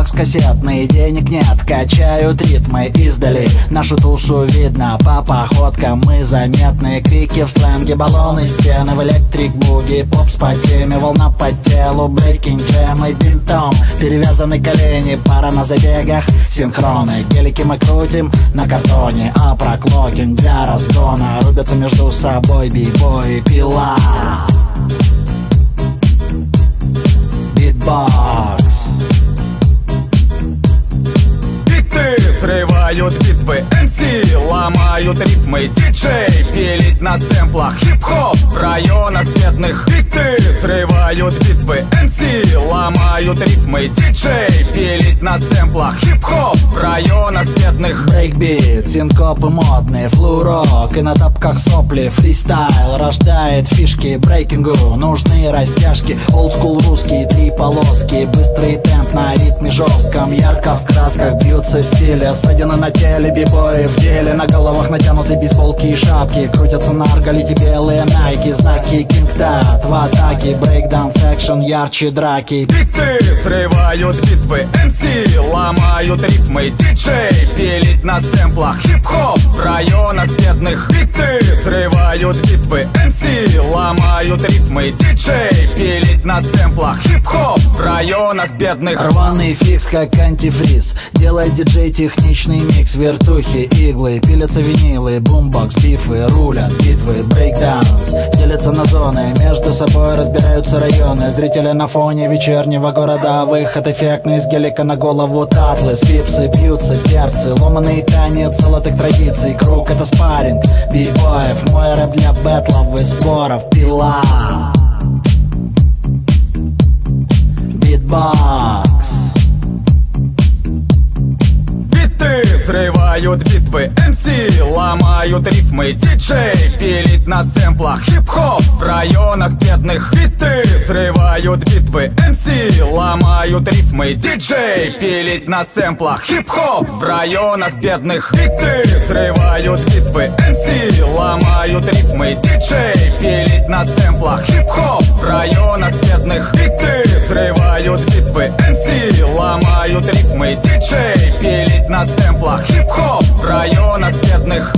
Speaker 4: бумбокс кассетный, денег нет. Качают ритмы издали. Нашу тусу видно по походкам. Мы заметные крики в сленге Баллоны, стены в электрик буги. Поп с потеми, волна по телу Брейкинг джем и бинтом. Перевязаны колени, пара на забегах. Синхроны, гелики мы крутим на картоне. А проклокинг для разгона. Рубятся между собой бибой и пила. Битбокс
Speaker 2: Биты взрывают битвы MC ломают ритмы Диджей пилит на сэмплах Хип-хоп в районах бедных. Биты. Взрывают битвы MC ломают ритмы Диджей пилит на сэмплах Хип-хоп в районах бедных.
Speaker 4: Брейкбит, синкопы модные, floor rock И на тапках сопли, фристайл Рождает фишки брейкингу. Нужны растяжки, олдскул русский Три полоски, быстрый темп на ритме жестком Ярко в красках бьются стили Ссадины на теле, бибои в деле. На головах натянуты бейсболки и шапки. Крутятся на оргалите белые найки. Знаки King Tut в атаке. Breakdown section ярче драки.
Speaker 2: Биты взрывают битвы MC ломают ритмы Диджей пилит на сэмплах Хип-хоп в районах бедных. Биты взрывают битвы MC ломают ритмы Диджей пилит на сэмплах Хип-хоп в районах бедных.
Speaker 4: Рваный фикс, как антифриз. Делает диджей техничный микс Вертухи, иглы, пилятся винилы Бумбокс, бифы, рулят, битвы, breakdowns Делятся на зоны, между собой разбираются районы. Зрители на фоне вечернего города Выход эффектный из гелика на голову turtle ы Sweeps ы, бьются, перцы, ломаный танец золотых традиций Круг это спарринг, b-boy ев Мой рэп для баттлов и споров Пила. Битбокс
Speaker 2: Биты взрывают битвы MC ломают ритмы Диджей пилит на сэмплах Хип-хоп в районах бедных Биты взрывают битвы MC ломают ритмы Диджей пилит на сэмплах Хип-хоп в районах бедных Биты взрывают битвы MC ломают ритмы Диджей пилит на сэмплах Хип-хоп в районах бедных Биты взрывают битвы МС ломают ритмы Диджей пилит на сэмплах Хип-хоп в районах бедных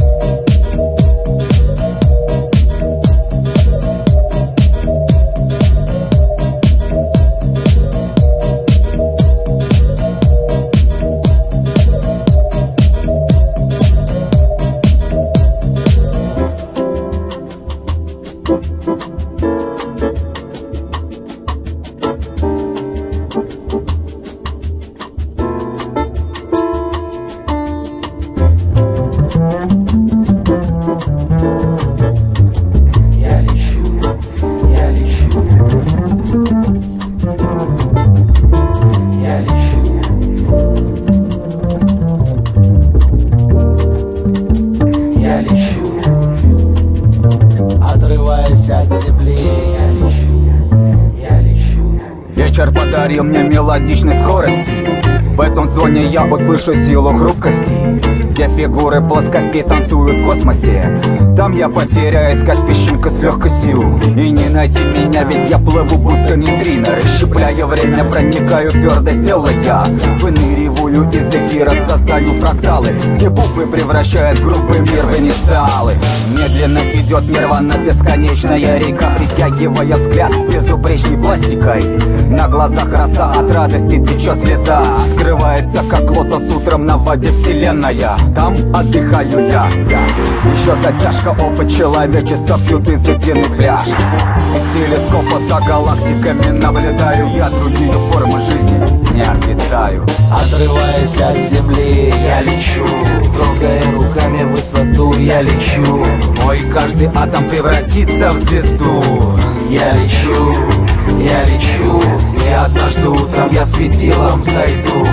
Speaker 4: я
Speaker 2: услышу силу хрупкости. Где фигуры плоскостей танцуют в космосе? Там я потеряюсь, как песчинка с легкостью. И не найти меня, ведь я плыву будто нейтрино. Расщепляя время, проникаю в твердость тела я. Выныриваю из эфира, создаю фракталы Где буквы превращают группы мир в инициалы Медленно идет нирвана, бесконечная река Притягивая взгляд безупречной пластикой. На глазах роса от радости течет слеза Открывается, как лотос утром на воде вселенная. Там отдыхаю я. Еще затяжка, опыт человечества пьют из единой фляжки Из телескопа за галактиками наблюдаю я Другие формы жизни не отрицаю.
Speaker 4: Отрываясь от земли, я лечу. Трогая руками высоту, я лечу.
Speaker 2: Мой каждый атом превратится в звезду.
Speaker 4: Я лечу, я лечу. И однажды утром я светилом зайду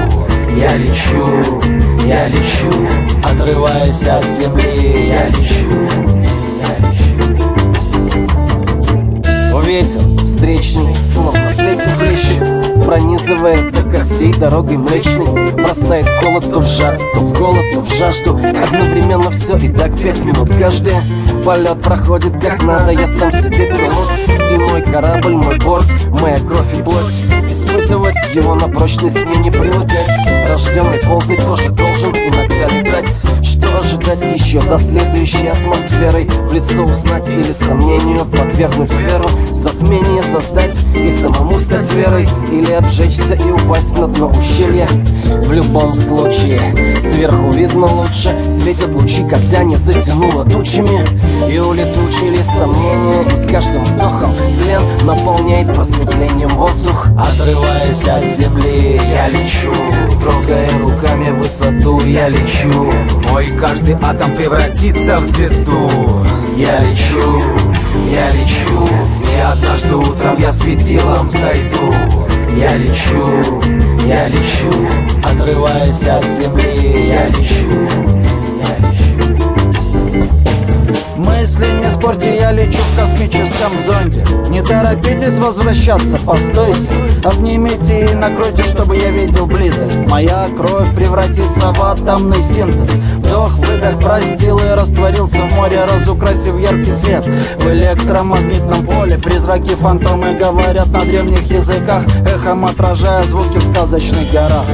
Speaker 4: Я лечу, я лечу. Отрываясь от земли, я лечу. Я лечу.
Speaker 3: Ветер встречный, словно плетью плещет Пронизывает до костей дорогой млечной Бросает в холод то в жар, то в голод, то в жажду. Одновременно все и так пять минут. Каждый Полет проходит как надо, я сам себе пилот. И мой корабль, мой борт, моя кровь и плоть. Испытывать Его на прочность мне не привыкать. Рожденный ползать тоже должен иногда летать. Что ожидать еще за следующей атмосферой? В лицо узнать или сомнению подвергнуть веру Затмение создать и самому стать верой Или обжечься и упасть на дно ущелья. В любом случае, сверху видно лучше Светят лучи, когда не затянуло тучами. И улетучились сомнения И с каждым вдохом плен наполняет просветлением воздух.
Speaker 9: Отрываясь от земли, я лечу.
Speaker 3: Трогая руками высоту, я лечу.
Speaker 9: Мой каждый атом превратится в звезду. Я лечу, я лечу И однажды утром я светилом зайду Я лечу, я лечу Отрываясь от земли, я лечу
Speaker 1: Мысли не спорьте, я лечу в космическом зонде. Не торопитесь возвращаться, постойте. Обнимите и накройте, чтобы я видел близость. Моя кровь превратится в атомный синтез. Вдох, выдох простил и растворился в море Разукрасив яркий свет. В электромагнитном поле Призраки, фантомы говорят на древних языках. Эхом отражая звуки в сказочных горах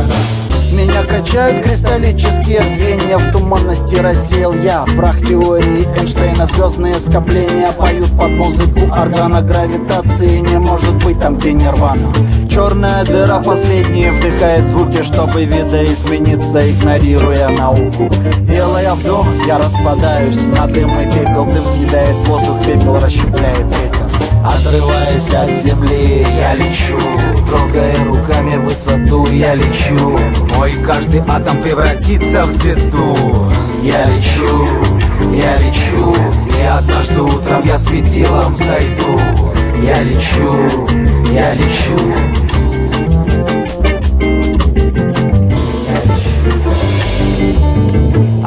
Speaker 1: меня качают кристаллические звенья. В туманности рассеял я Прах теории Эйнштейна. Звездные скопления поют под музыку органа Гравитации. Не может быть там, где нирвана. Черная дыра последние вдыхает звуки Чтобы видоизмениться, игнорируя науку. Делая вдох, я распадаюсь на дым и пепел. Дым съедает воздух, пепел расщепляет ветер
Speaker 9: Отрываясь от земли, я лечу.
Speaker 3: Трогая руками высоту, я лечу.
Speaker 9: Мой каждый атом превратится в звезду. Я лечу, я лечу. И однажды утром я светилом зайду Я лечу, я лечу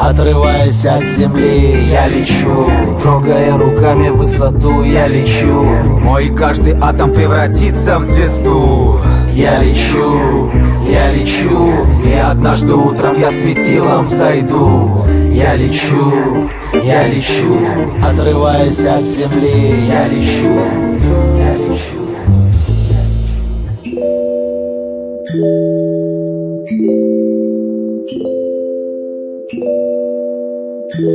Speaker 9: Отрываясь от земли, я лечу.
Speaker 3: Трогая руками высоту, я лечу.
Speaker 9: Мой каждый атом превратится в звезду. Я лечу, я лечу И однажды утром я светилом зайду Я лечу, я лечу. Отрываясь от земли, я лечу, я лечу
Speaker 1: Одинокая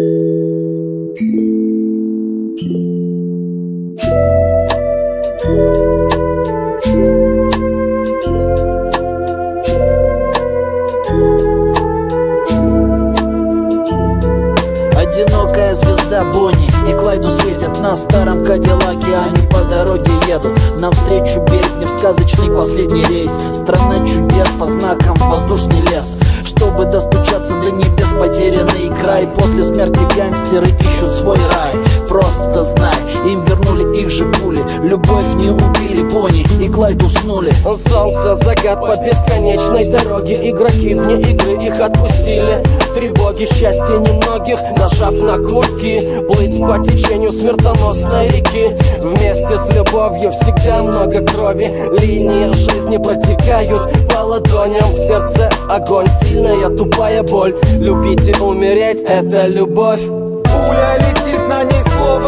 Speaker 1: звезда Бонни и Клайду светят на старом Кадиллаке. Они по дороге едут навстречу в сказочный последний рейс. Страна чудес под знаком воздушный лес Чтобы достучаться до небес потерянный край. После смерти гангстеры ищут свой рай Просто знай, им вернули их же пули. Любовь не убили Бонни и Клайд уснули.
Speaker 3: Солнце, загад по бесконечной дороге. Игроки вне игры их отпустили. Тревоги, счастья немногих Нажав на курки Плыть по течению смертоносной реки. Вместе с любовью всегда много крови. Линии жизни протекают по ладоням. В сердце огонь, сильная тупая боль. Любить и умереть — это любовь.
Speaker 2: Пуля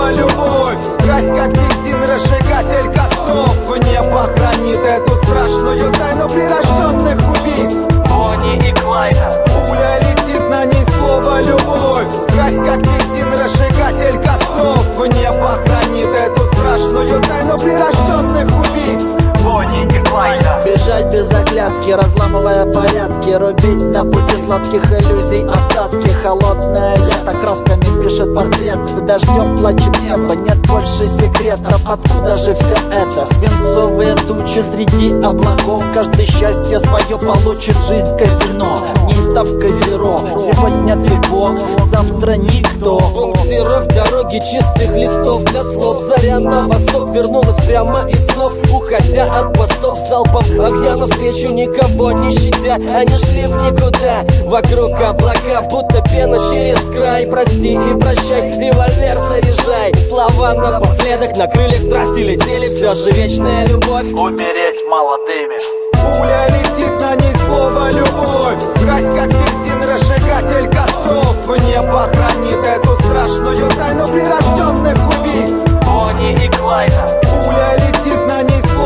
Speaker 2: слово любовь. Страсть как бензин, разжигатель костров. Небо хранит эту страшную тайну прирожденных убийц.
Speaker 3: Бонни и Клайда.
Speaker 2: Пуля летит, на ней слово любовь Страсть как бензин, разжигатель костров. Небо хранит эту страшную тайну прирожденных убийц
Speaker 3: Бонни и Клайда
Speaker 1: Бежать без оглядки, разламывая порядки Рубить на пути сладких иллюзий остатки. Холодное лето красками пишет портрет. Дождем плачет небо, нет больше секретов. Откуда же все это? Свинцовые тучи среди облаков. Каждый счастье свое получит жизнь казино. В ней ставка зеро Сегодня ты бог, завтра никто.
Speaker 3: Пунктиров дороги чистых листов для слов. Заря на восток вернулась прямо из снов. Уходя от постов залпом огня навстречу Никого не щадя, они шли в никуда Вокруг облака, будто пена через край. Прости и прощай, револьвер заряжай. Слова напоследок, на крыльях страсти летели. Все же вечная любовь.
Speaker 1: Умереть молодыми.
Speaker 2: Пуля летит, на ней слово любовь Страсть как бензин, разжигатель костров. Небо хранит эту страшную тайну прирожденных убийц.
Speaker 3: Бонни и Клайда.
Speaker 2: Пуля летит, на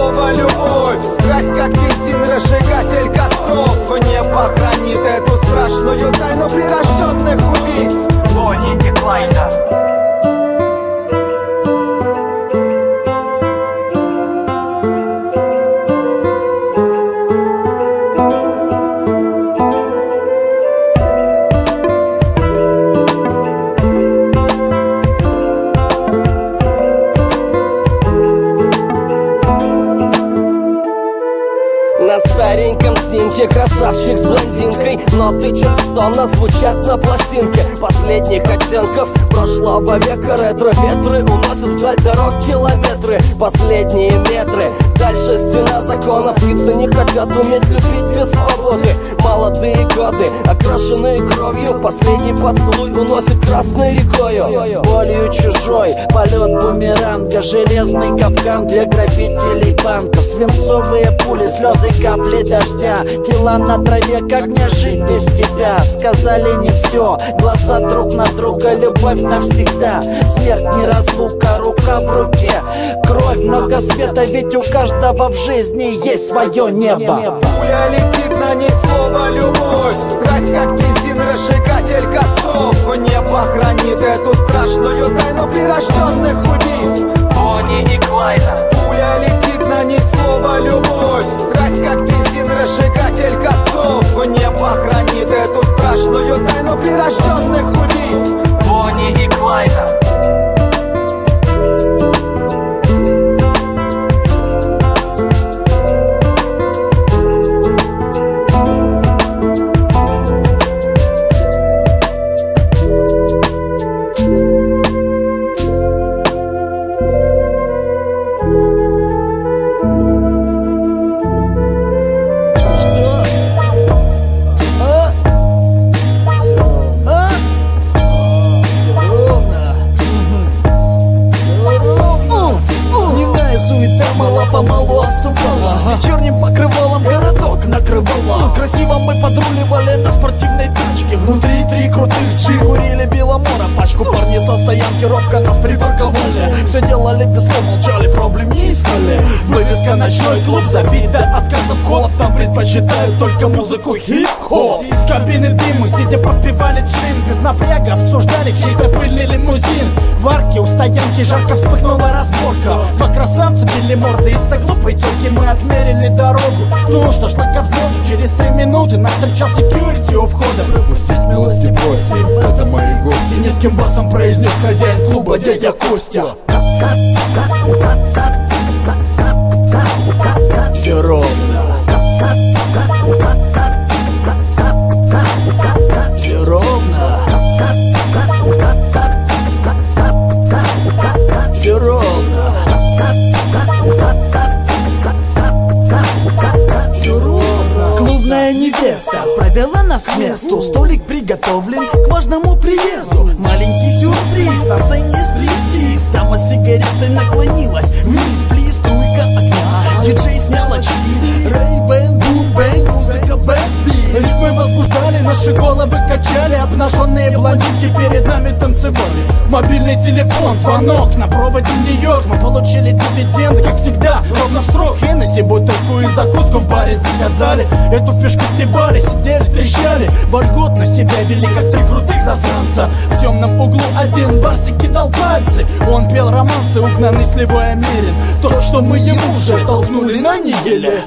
Speaker 2: слово любовь Страсть как бензин, разжигатель костров. Не похоронит эту страшную тайну прирожденных убийц. Бонни и Клайда
Speaker 3: я красавчик с блондинкой Но ты Чарльстона звучат на пластинке? Последних оттенков прошлого века Ретро-ветры уносят вдаль дорог километры. Последние метры. Дальше стена законов. Птицы не хотят уметь любить без свободы. Молодые годы, окрашенные кровью. Последний поцелуй уносит красной рекою.
Speaker 4: С болью чужой, полет бумеранга. Железный капкан для грабителей банков. Свинцовые пули, слезы, капли дождя. Тела на траве, как мне жить без тебя. Сказали не все, глаза друг на друга. Любовь навсегда, смерть не разлука Рука в руке, кровь, много света Ведь у каждого в жизни есть свое небо.
Speaker 2: Пуля летит на ней слово любовь. Страсть как бензин, разжигатель костров. Небо хранит эту страшную тайну прирожденных убийц.
Speaker 3: Бонни и Клайда.
Speaker 2: Пуля летит на ней слово любовь. Страсть как бензин, разжигатель костров. Небо хранит эту страшную тайну прирожденных убийц
Speaker 3: Бонни и Клайда
Speaker 4: произнес хозяин клуба дядя Костя
Speaker 6: телефон, звонок на проводе Нью-Йорк. Мы получили дивиденды, как всегда, ровно в срок. Хеннесси, бутылку и закуску в баре заказали. Эту в пешку стебали, сидели, трещали. Вольготно себя вели, как три крутых засранца. В темном углу один барсик кидал пальцы. Он пел романсы, угнанный сливой Америн. То, что мы ему уже толкнули на неделе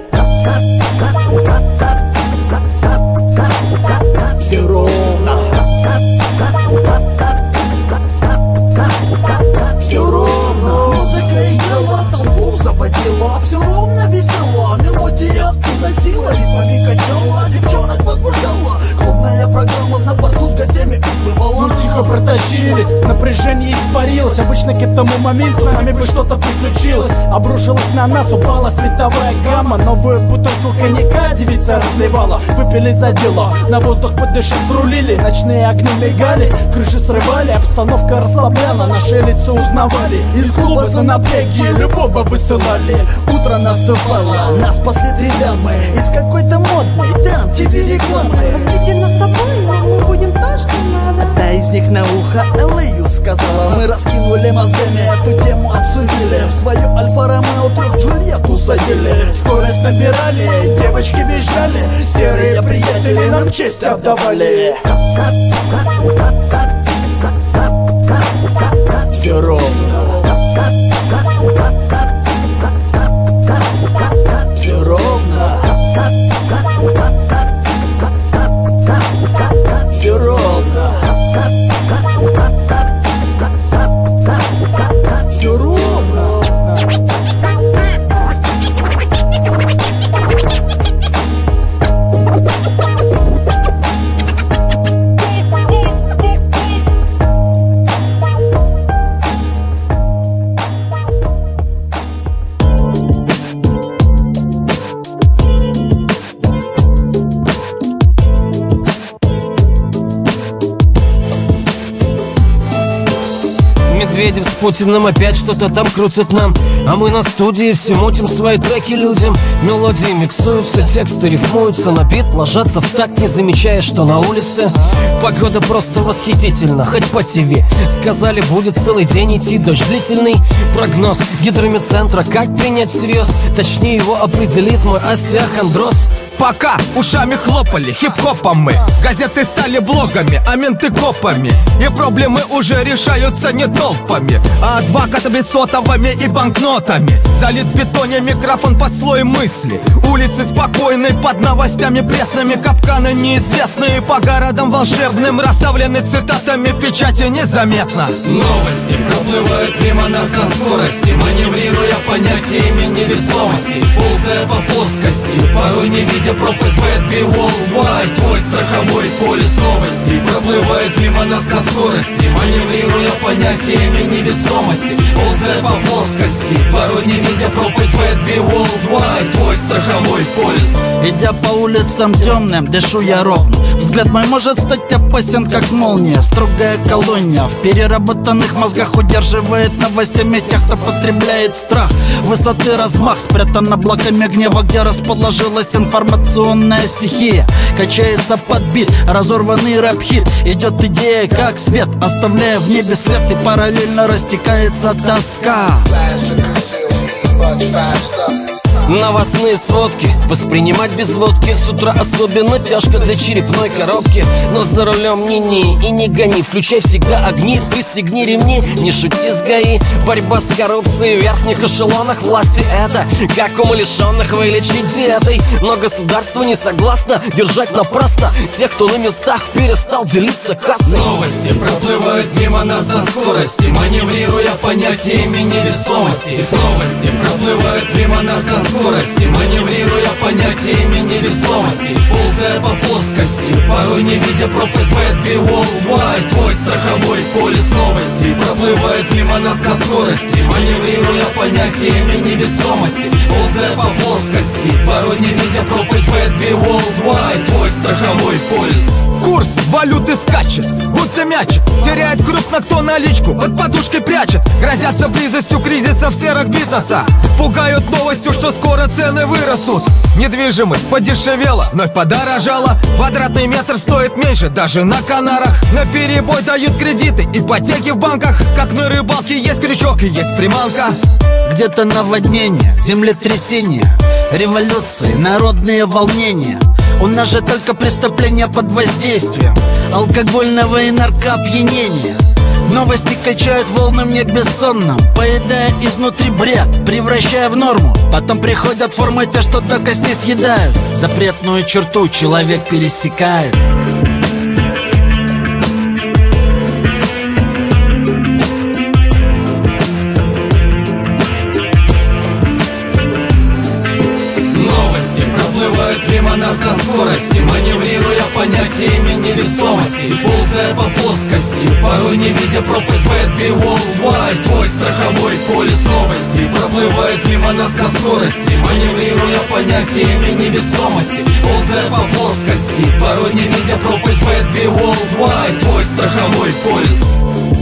Speaker 6: amigos, amigos, estou Обрушилась на нас, упала световая гамма. Новую бутылку коньяка девица разливала. Выпили за дело, на воздух подышать срулили Ночные огни мигали, крыши срывали. Обстановка расслабляла, наши лица узнавали.
Speaker 4: Из клуба за напряги любого высылали. Утро наступало, нас спасли три дамы Из какой-то модной там тебе рекламы.
Speaker 10: Возьмите нас собой, мы будем то, что надо.
Speaker 4: Одна из них на ухо Элэю сказала. Мы раскинули мозгами, эту тему обсудили. В свою Альфа-Ромео трех Джульетту садили Скорость набирали, девочки визжали. Серые приятели нам честь отдавали. Все ровно
Speaker 3: Путиным опять что-то там крутят нам. А мы на студии все мутим свои треки людям. Мелодии миксуются, тексты рифмуются На бит ложатся. В такт, не замечая, что на улице Погода просто восхитительна, хоть по ТВ Сказали, будет целый день идти дождь длительный. Прогноз гидромедцентра, как принять всерьез? Точнее его определит мой остеохондроз
Speaker 2: Пока ушами хлопали, хип-хопом мы. Газеты стали блогами, а менты копами. И проблемы уже решаются не толпами А адвокатами сотовыми и банкнотами. Залит бетоне микрофон под слой мысли. Улицы спокойные под новостями пресными Капканы неизвестные по городам волшебным Расставлены цитатами печати незаметно.
Speaker 9: Новости проплывают мимо нас на скорости Маневрируя понятиями невесомости. Ползая по плоскости, порой не видя пропасть Bad be worldwide Твой страховой полис новости Проплывает мимо нас на скорости Маневрируя понятиями невесомости. Ползая по плоскости, порой не видя пропасть be worldwide Твой страховой полис.
Speaker 4: Идя по улицам темным, дышу я ровно. Взгляд мой может стать опасен, как молния. Строгая колония в переработанных мозгах Удерживает новостями тех, кто потребляет страх. Высоты размах спрятан облаками гнева Где расположилась информационная стихия. Качается подбит, разорванный рэп-хит. Идет идея, как свет, оставляя в небе след И параллельно растекается тоска
Speaker 3: Новостные сводки Воспринимать без водки. С утра особенно тяжко для черепной коробки. Но за рулем не-не и не гони. Включай всегда огни, пристегни ремни Не шути с ГАИ Борьба с коррупцией в верхних эшелонах власти Это. Как умалишенных вылечить диетой. Но государство не согласно держать напрасно. Тех, кто на местах перестал делиться кассой.
Speaker 9: Новости проплывают мимо нас на скорости Маневрируя понятиями невесомости. Новости проплывают мимо нас на скорости Маневрируя понятиями невесомости Ползая по плоскости Порой не видя пропасть Bad be worldwide Твой страховой полис новости Проплывает мимо нас на скорости Маневрируя понятиями невесомости Ползая по плоскости Порой не видя пропасть Bad be worldwide Твой страховой полис.
Speaker 2: Курс валюты скачет, будто мячик Теряет крупно кто наличку, под подушкой прячет Грозятся близостью кризисов серых бизнеса Пугают новостью, что скоро цены вырастут. Недвижимость подешевела, вновь подорожала. Квадратный метр стоит меньше, даже на Канарах. На перебой дают кредиты, ипотеки в банках. Как на рыбалке есть крючок и есть приманка.
Speaker 4: Где-то наводнение, землетрясение Революции, народные волнения. У нас же только преступления под воздействием. Алкогольного и наркоопьянения Новости качают волны мне бессонным Поедая изнутри бред, превращая в норму. Потом приходят в формате, что до костей съедают. Запретную черту человек пересекает
Speaker 9: Порой не видя пропасть Bad be worldwide Твой страховой полис новости Проплывает мимо нас на скорости. Маневрируя понятиями невесомости Ползая по плоскости. Порой не видя пропасть Bad be worldwide Твой страховой полис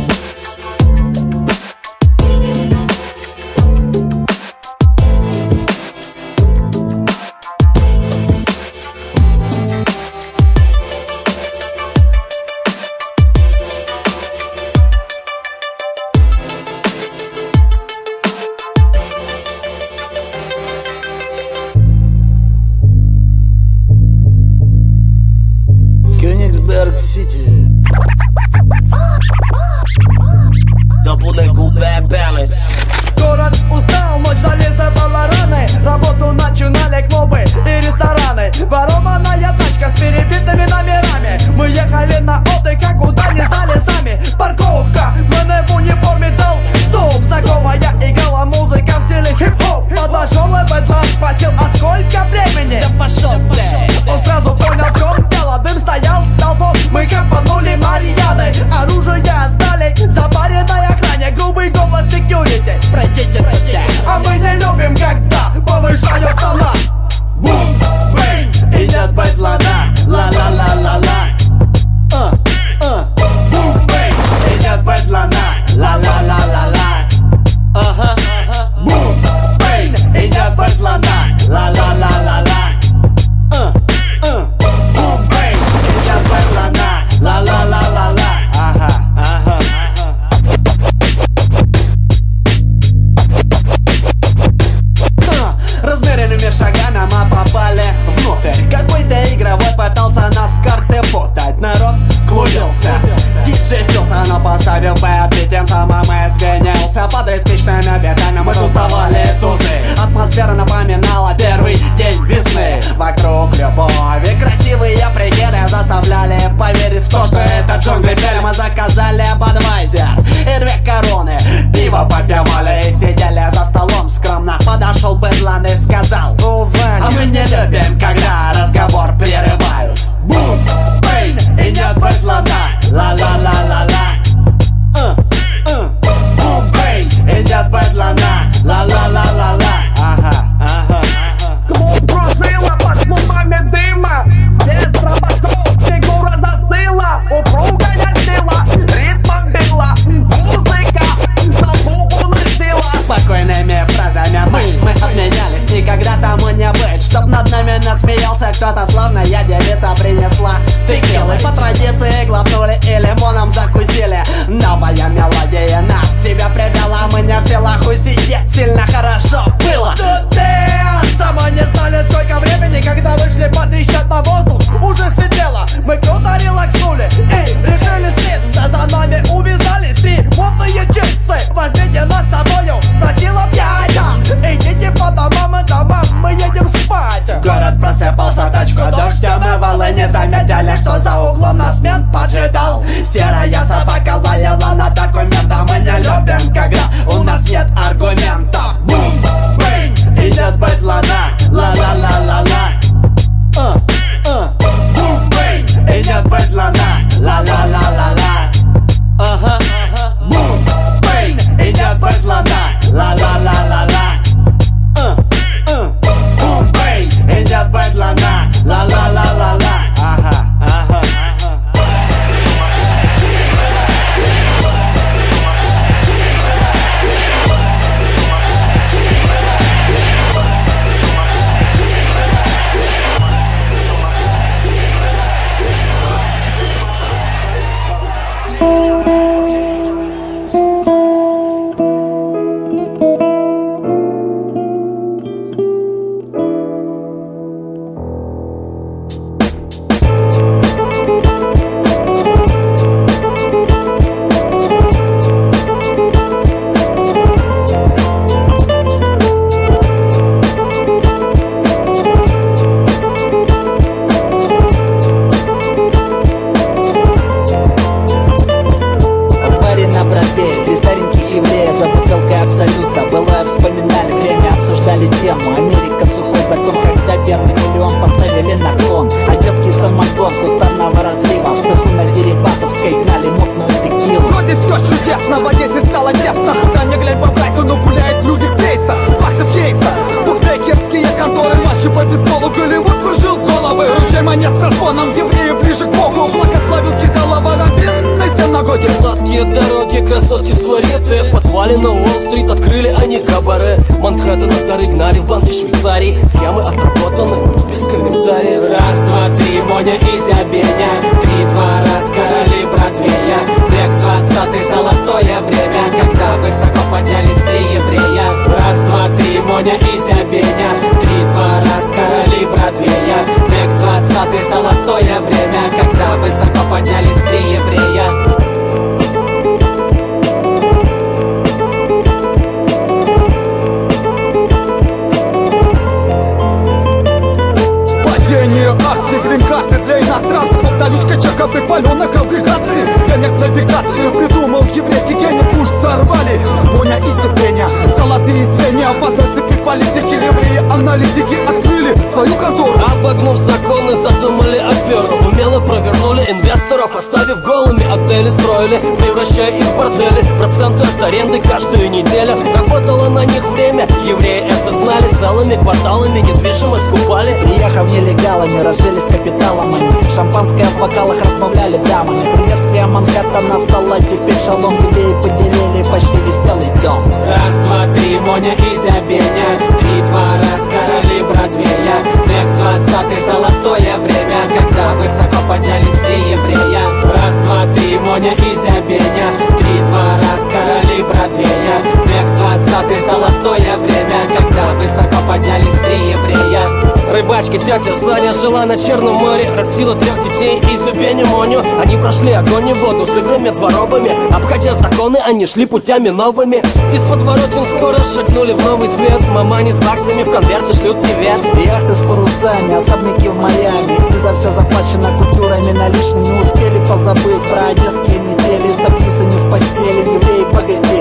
Speaker 2: одну контору.
Speaker 3: Обогнув законы, задумали аферу. Умело провернули инвесторов, оставив голыми Отели строили, превращая их в бордели. Проценты от аренды каждую неделю. Работало на них время, евреи это знали. Целыми кварталами недвижимость купали
Speaker 11: Приехав нелегалами, разжились капиталом они. Шампанское в бокалах разбавляли дамами. Приветствие Манхэттена стало теперь шалом. Людей поделили почти весь белый дом. Раз, два, три, Моня и Забеня Три, два, раз, короли, братвей время. Век двадцатый, золотое время Когда высоко поднялись три еврея. Раз, два, три, Моня и Зябеня. Три, два, раз, короли Бродвея. Век двадцатый, золотое время Когда высоко поднялись три еврея.
Speaker 3: Рыбачки, тетя Саня жила на Черном море Растила трех детей и зубенемоню Они прошли огонь и воду с играми дворовыми. Обходя законы, они шли путями новыми. Из подворотен скоро шагнули в новый свет. Мама не с баксами в конверте шлют привет.
Speaker 4: Яхты с парусами, особняки в Майами. И за все заплачено купюрами наличными. Не успели позабыть про одесские недели Записаны в постели, евреи погоди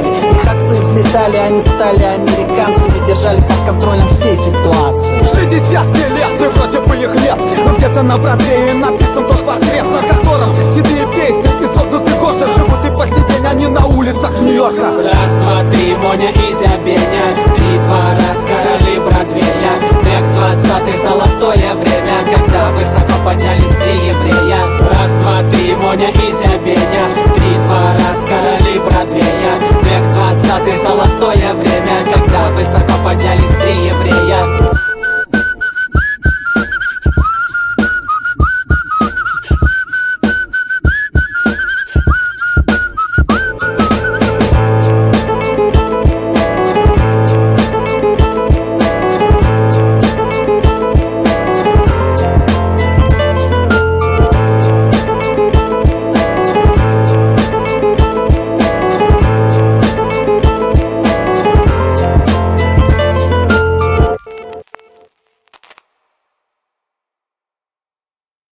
Speaker 4: Взлетали, они стали американцами Держали под контролем всей ситуации.
Speaker 2: Шли десятки лет, и вроде бы их нет Но где-то на Бродвее написан тот портрет На котором седые песни изогнуты гордо Живут и они на улицах Нью-Йорка.
Speaker 11: Раз, два, три, Моня и Зябеня. Три, два, раз, короли Бродвея. Век двадцатый, золотое время. Когда высоко поднялись три еврея. Раз, два, три, Моня и Зябеня. Три, два, раз, короли Бродвея. Век двадцатый, золотое время. Когда высоко поднялись три еврея.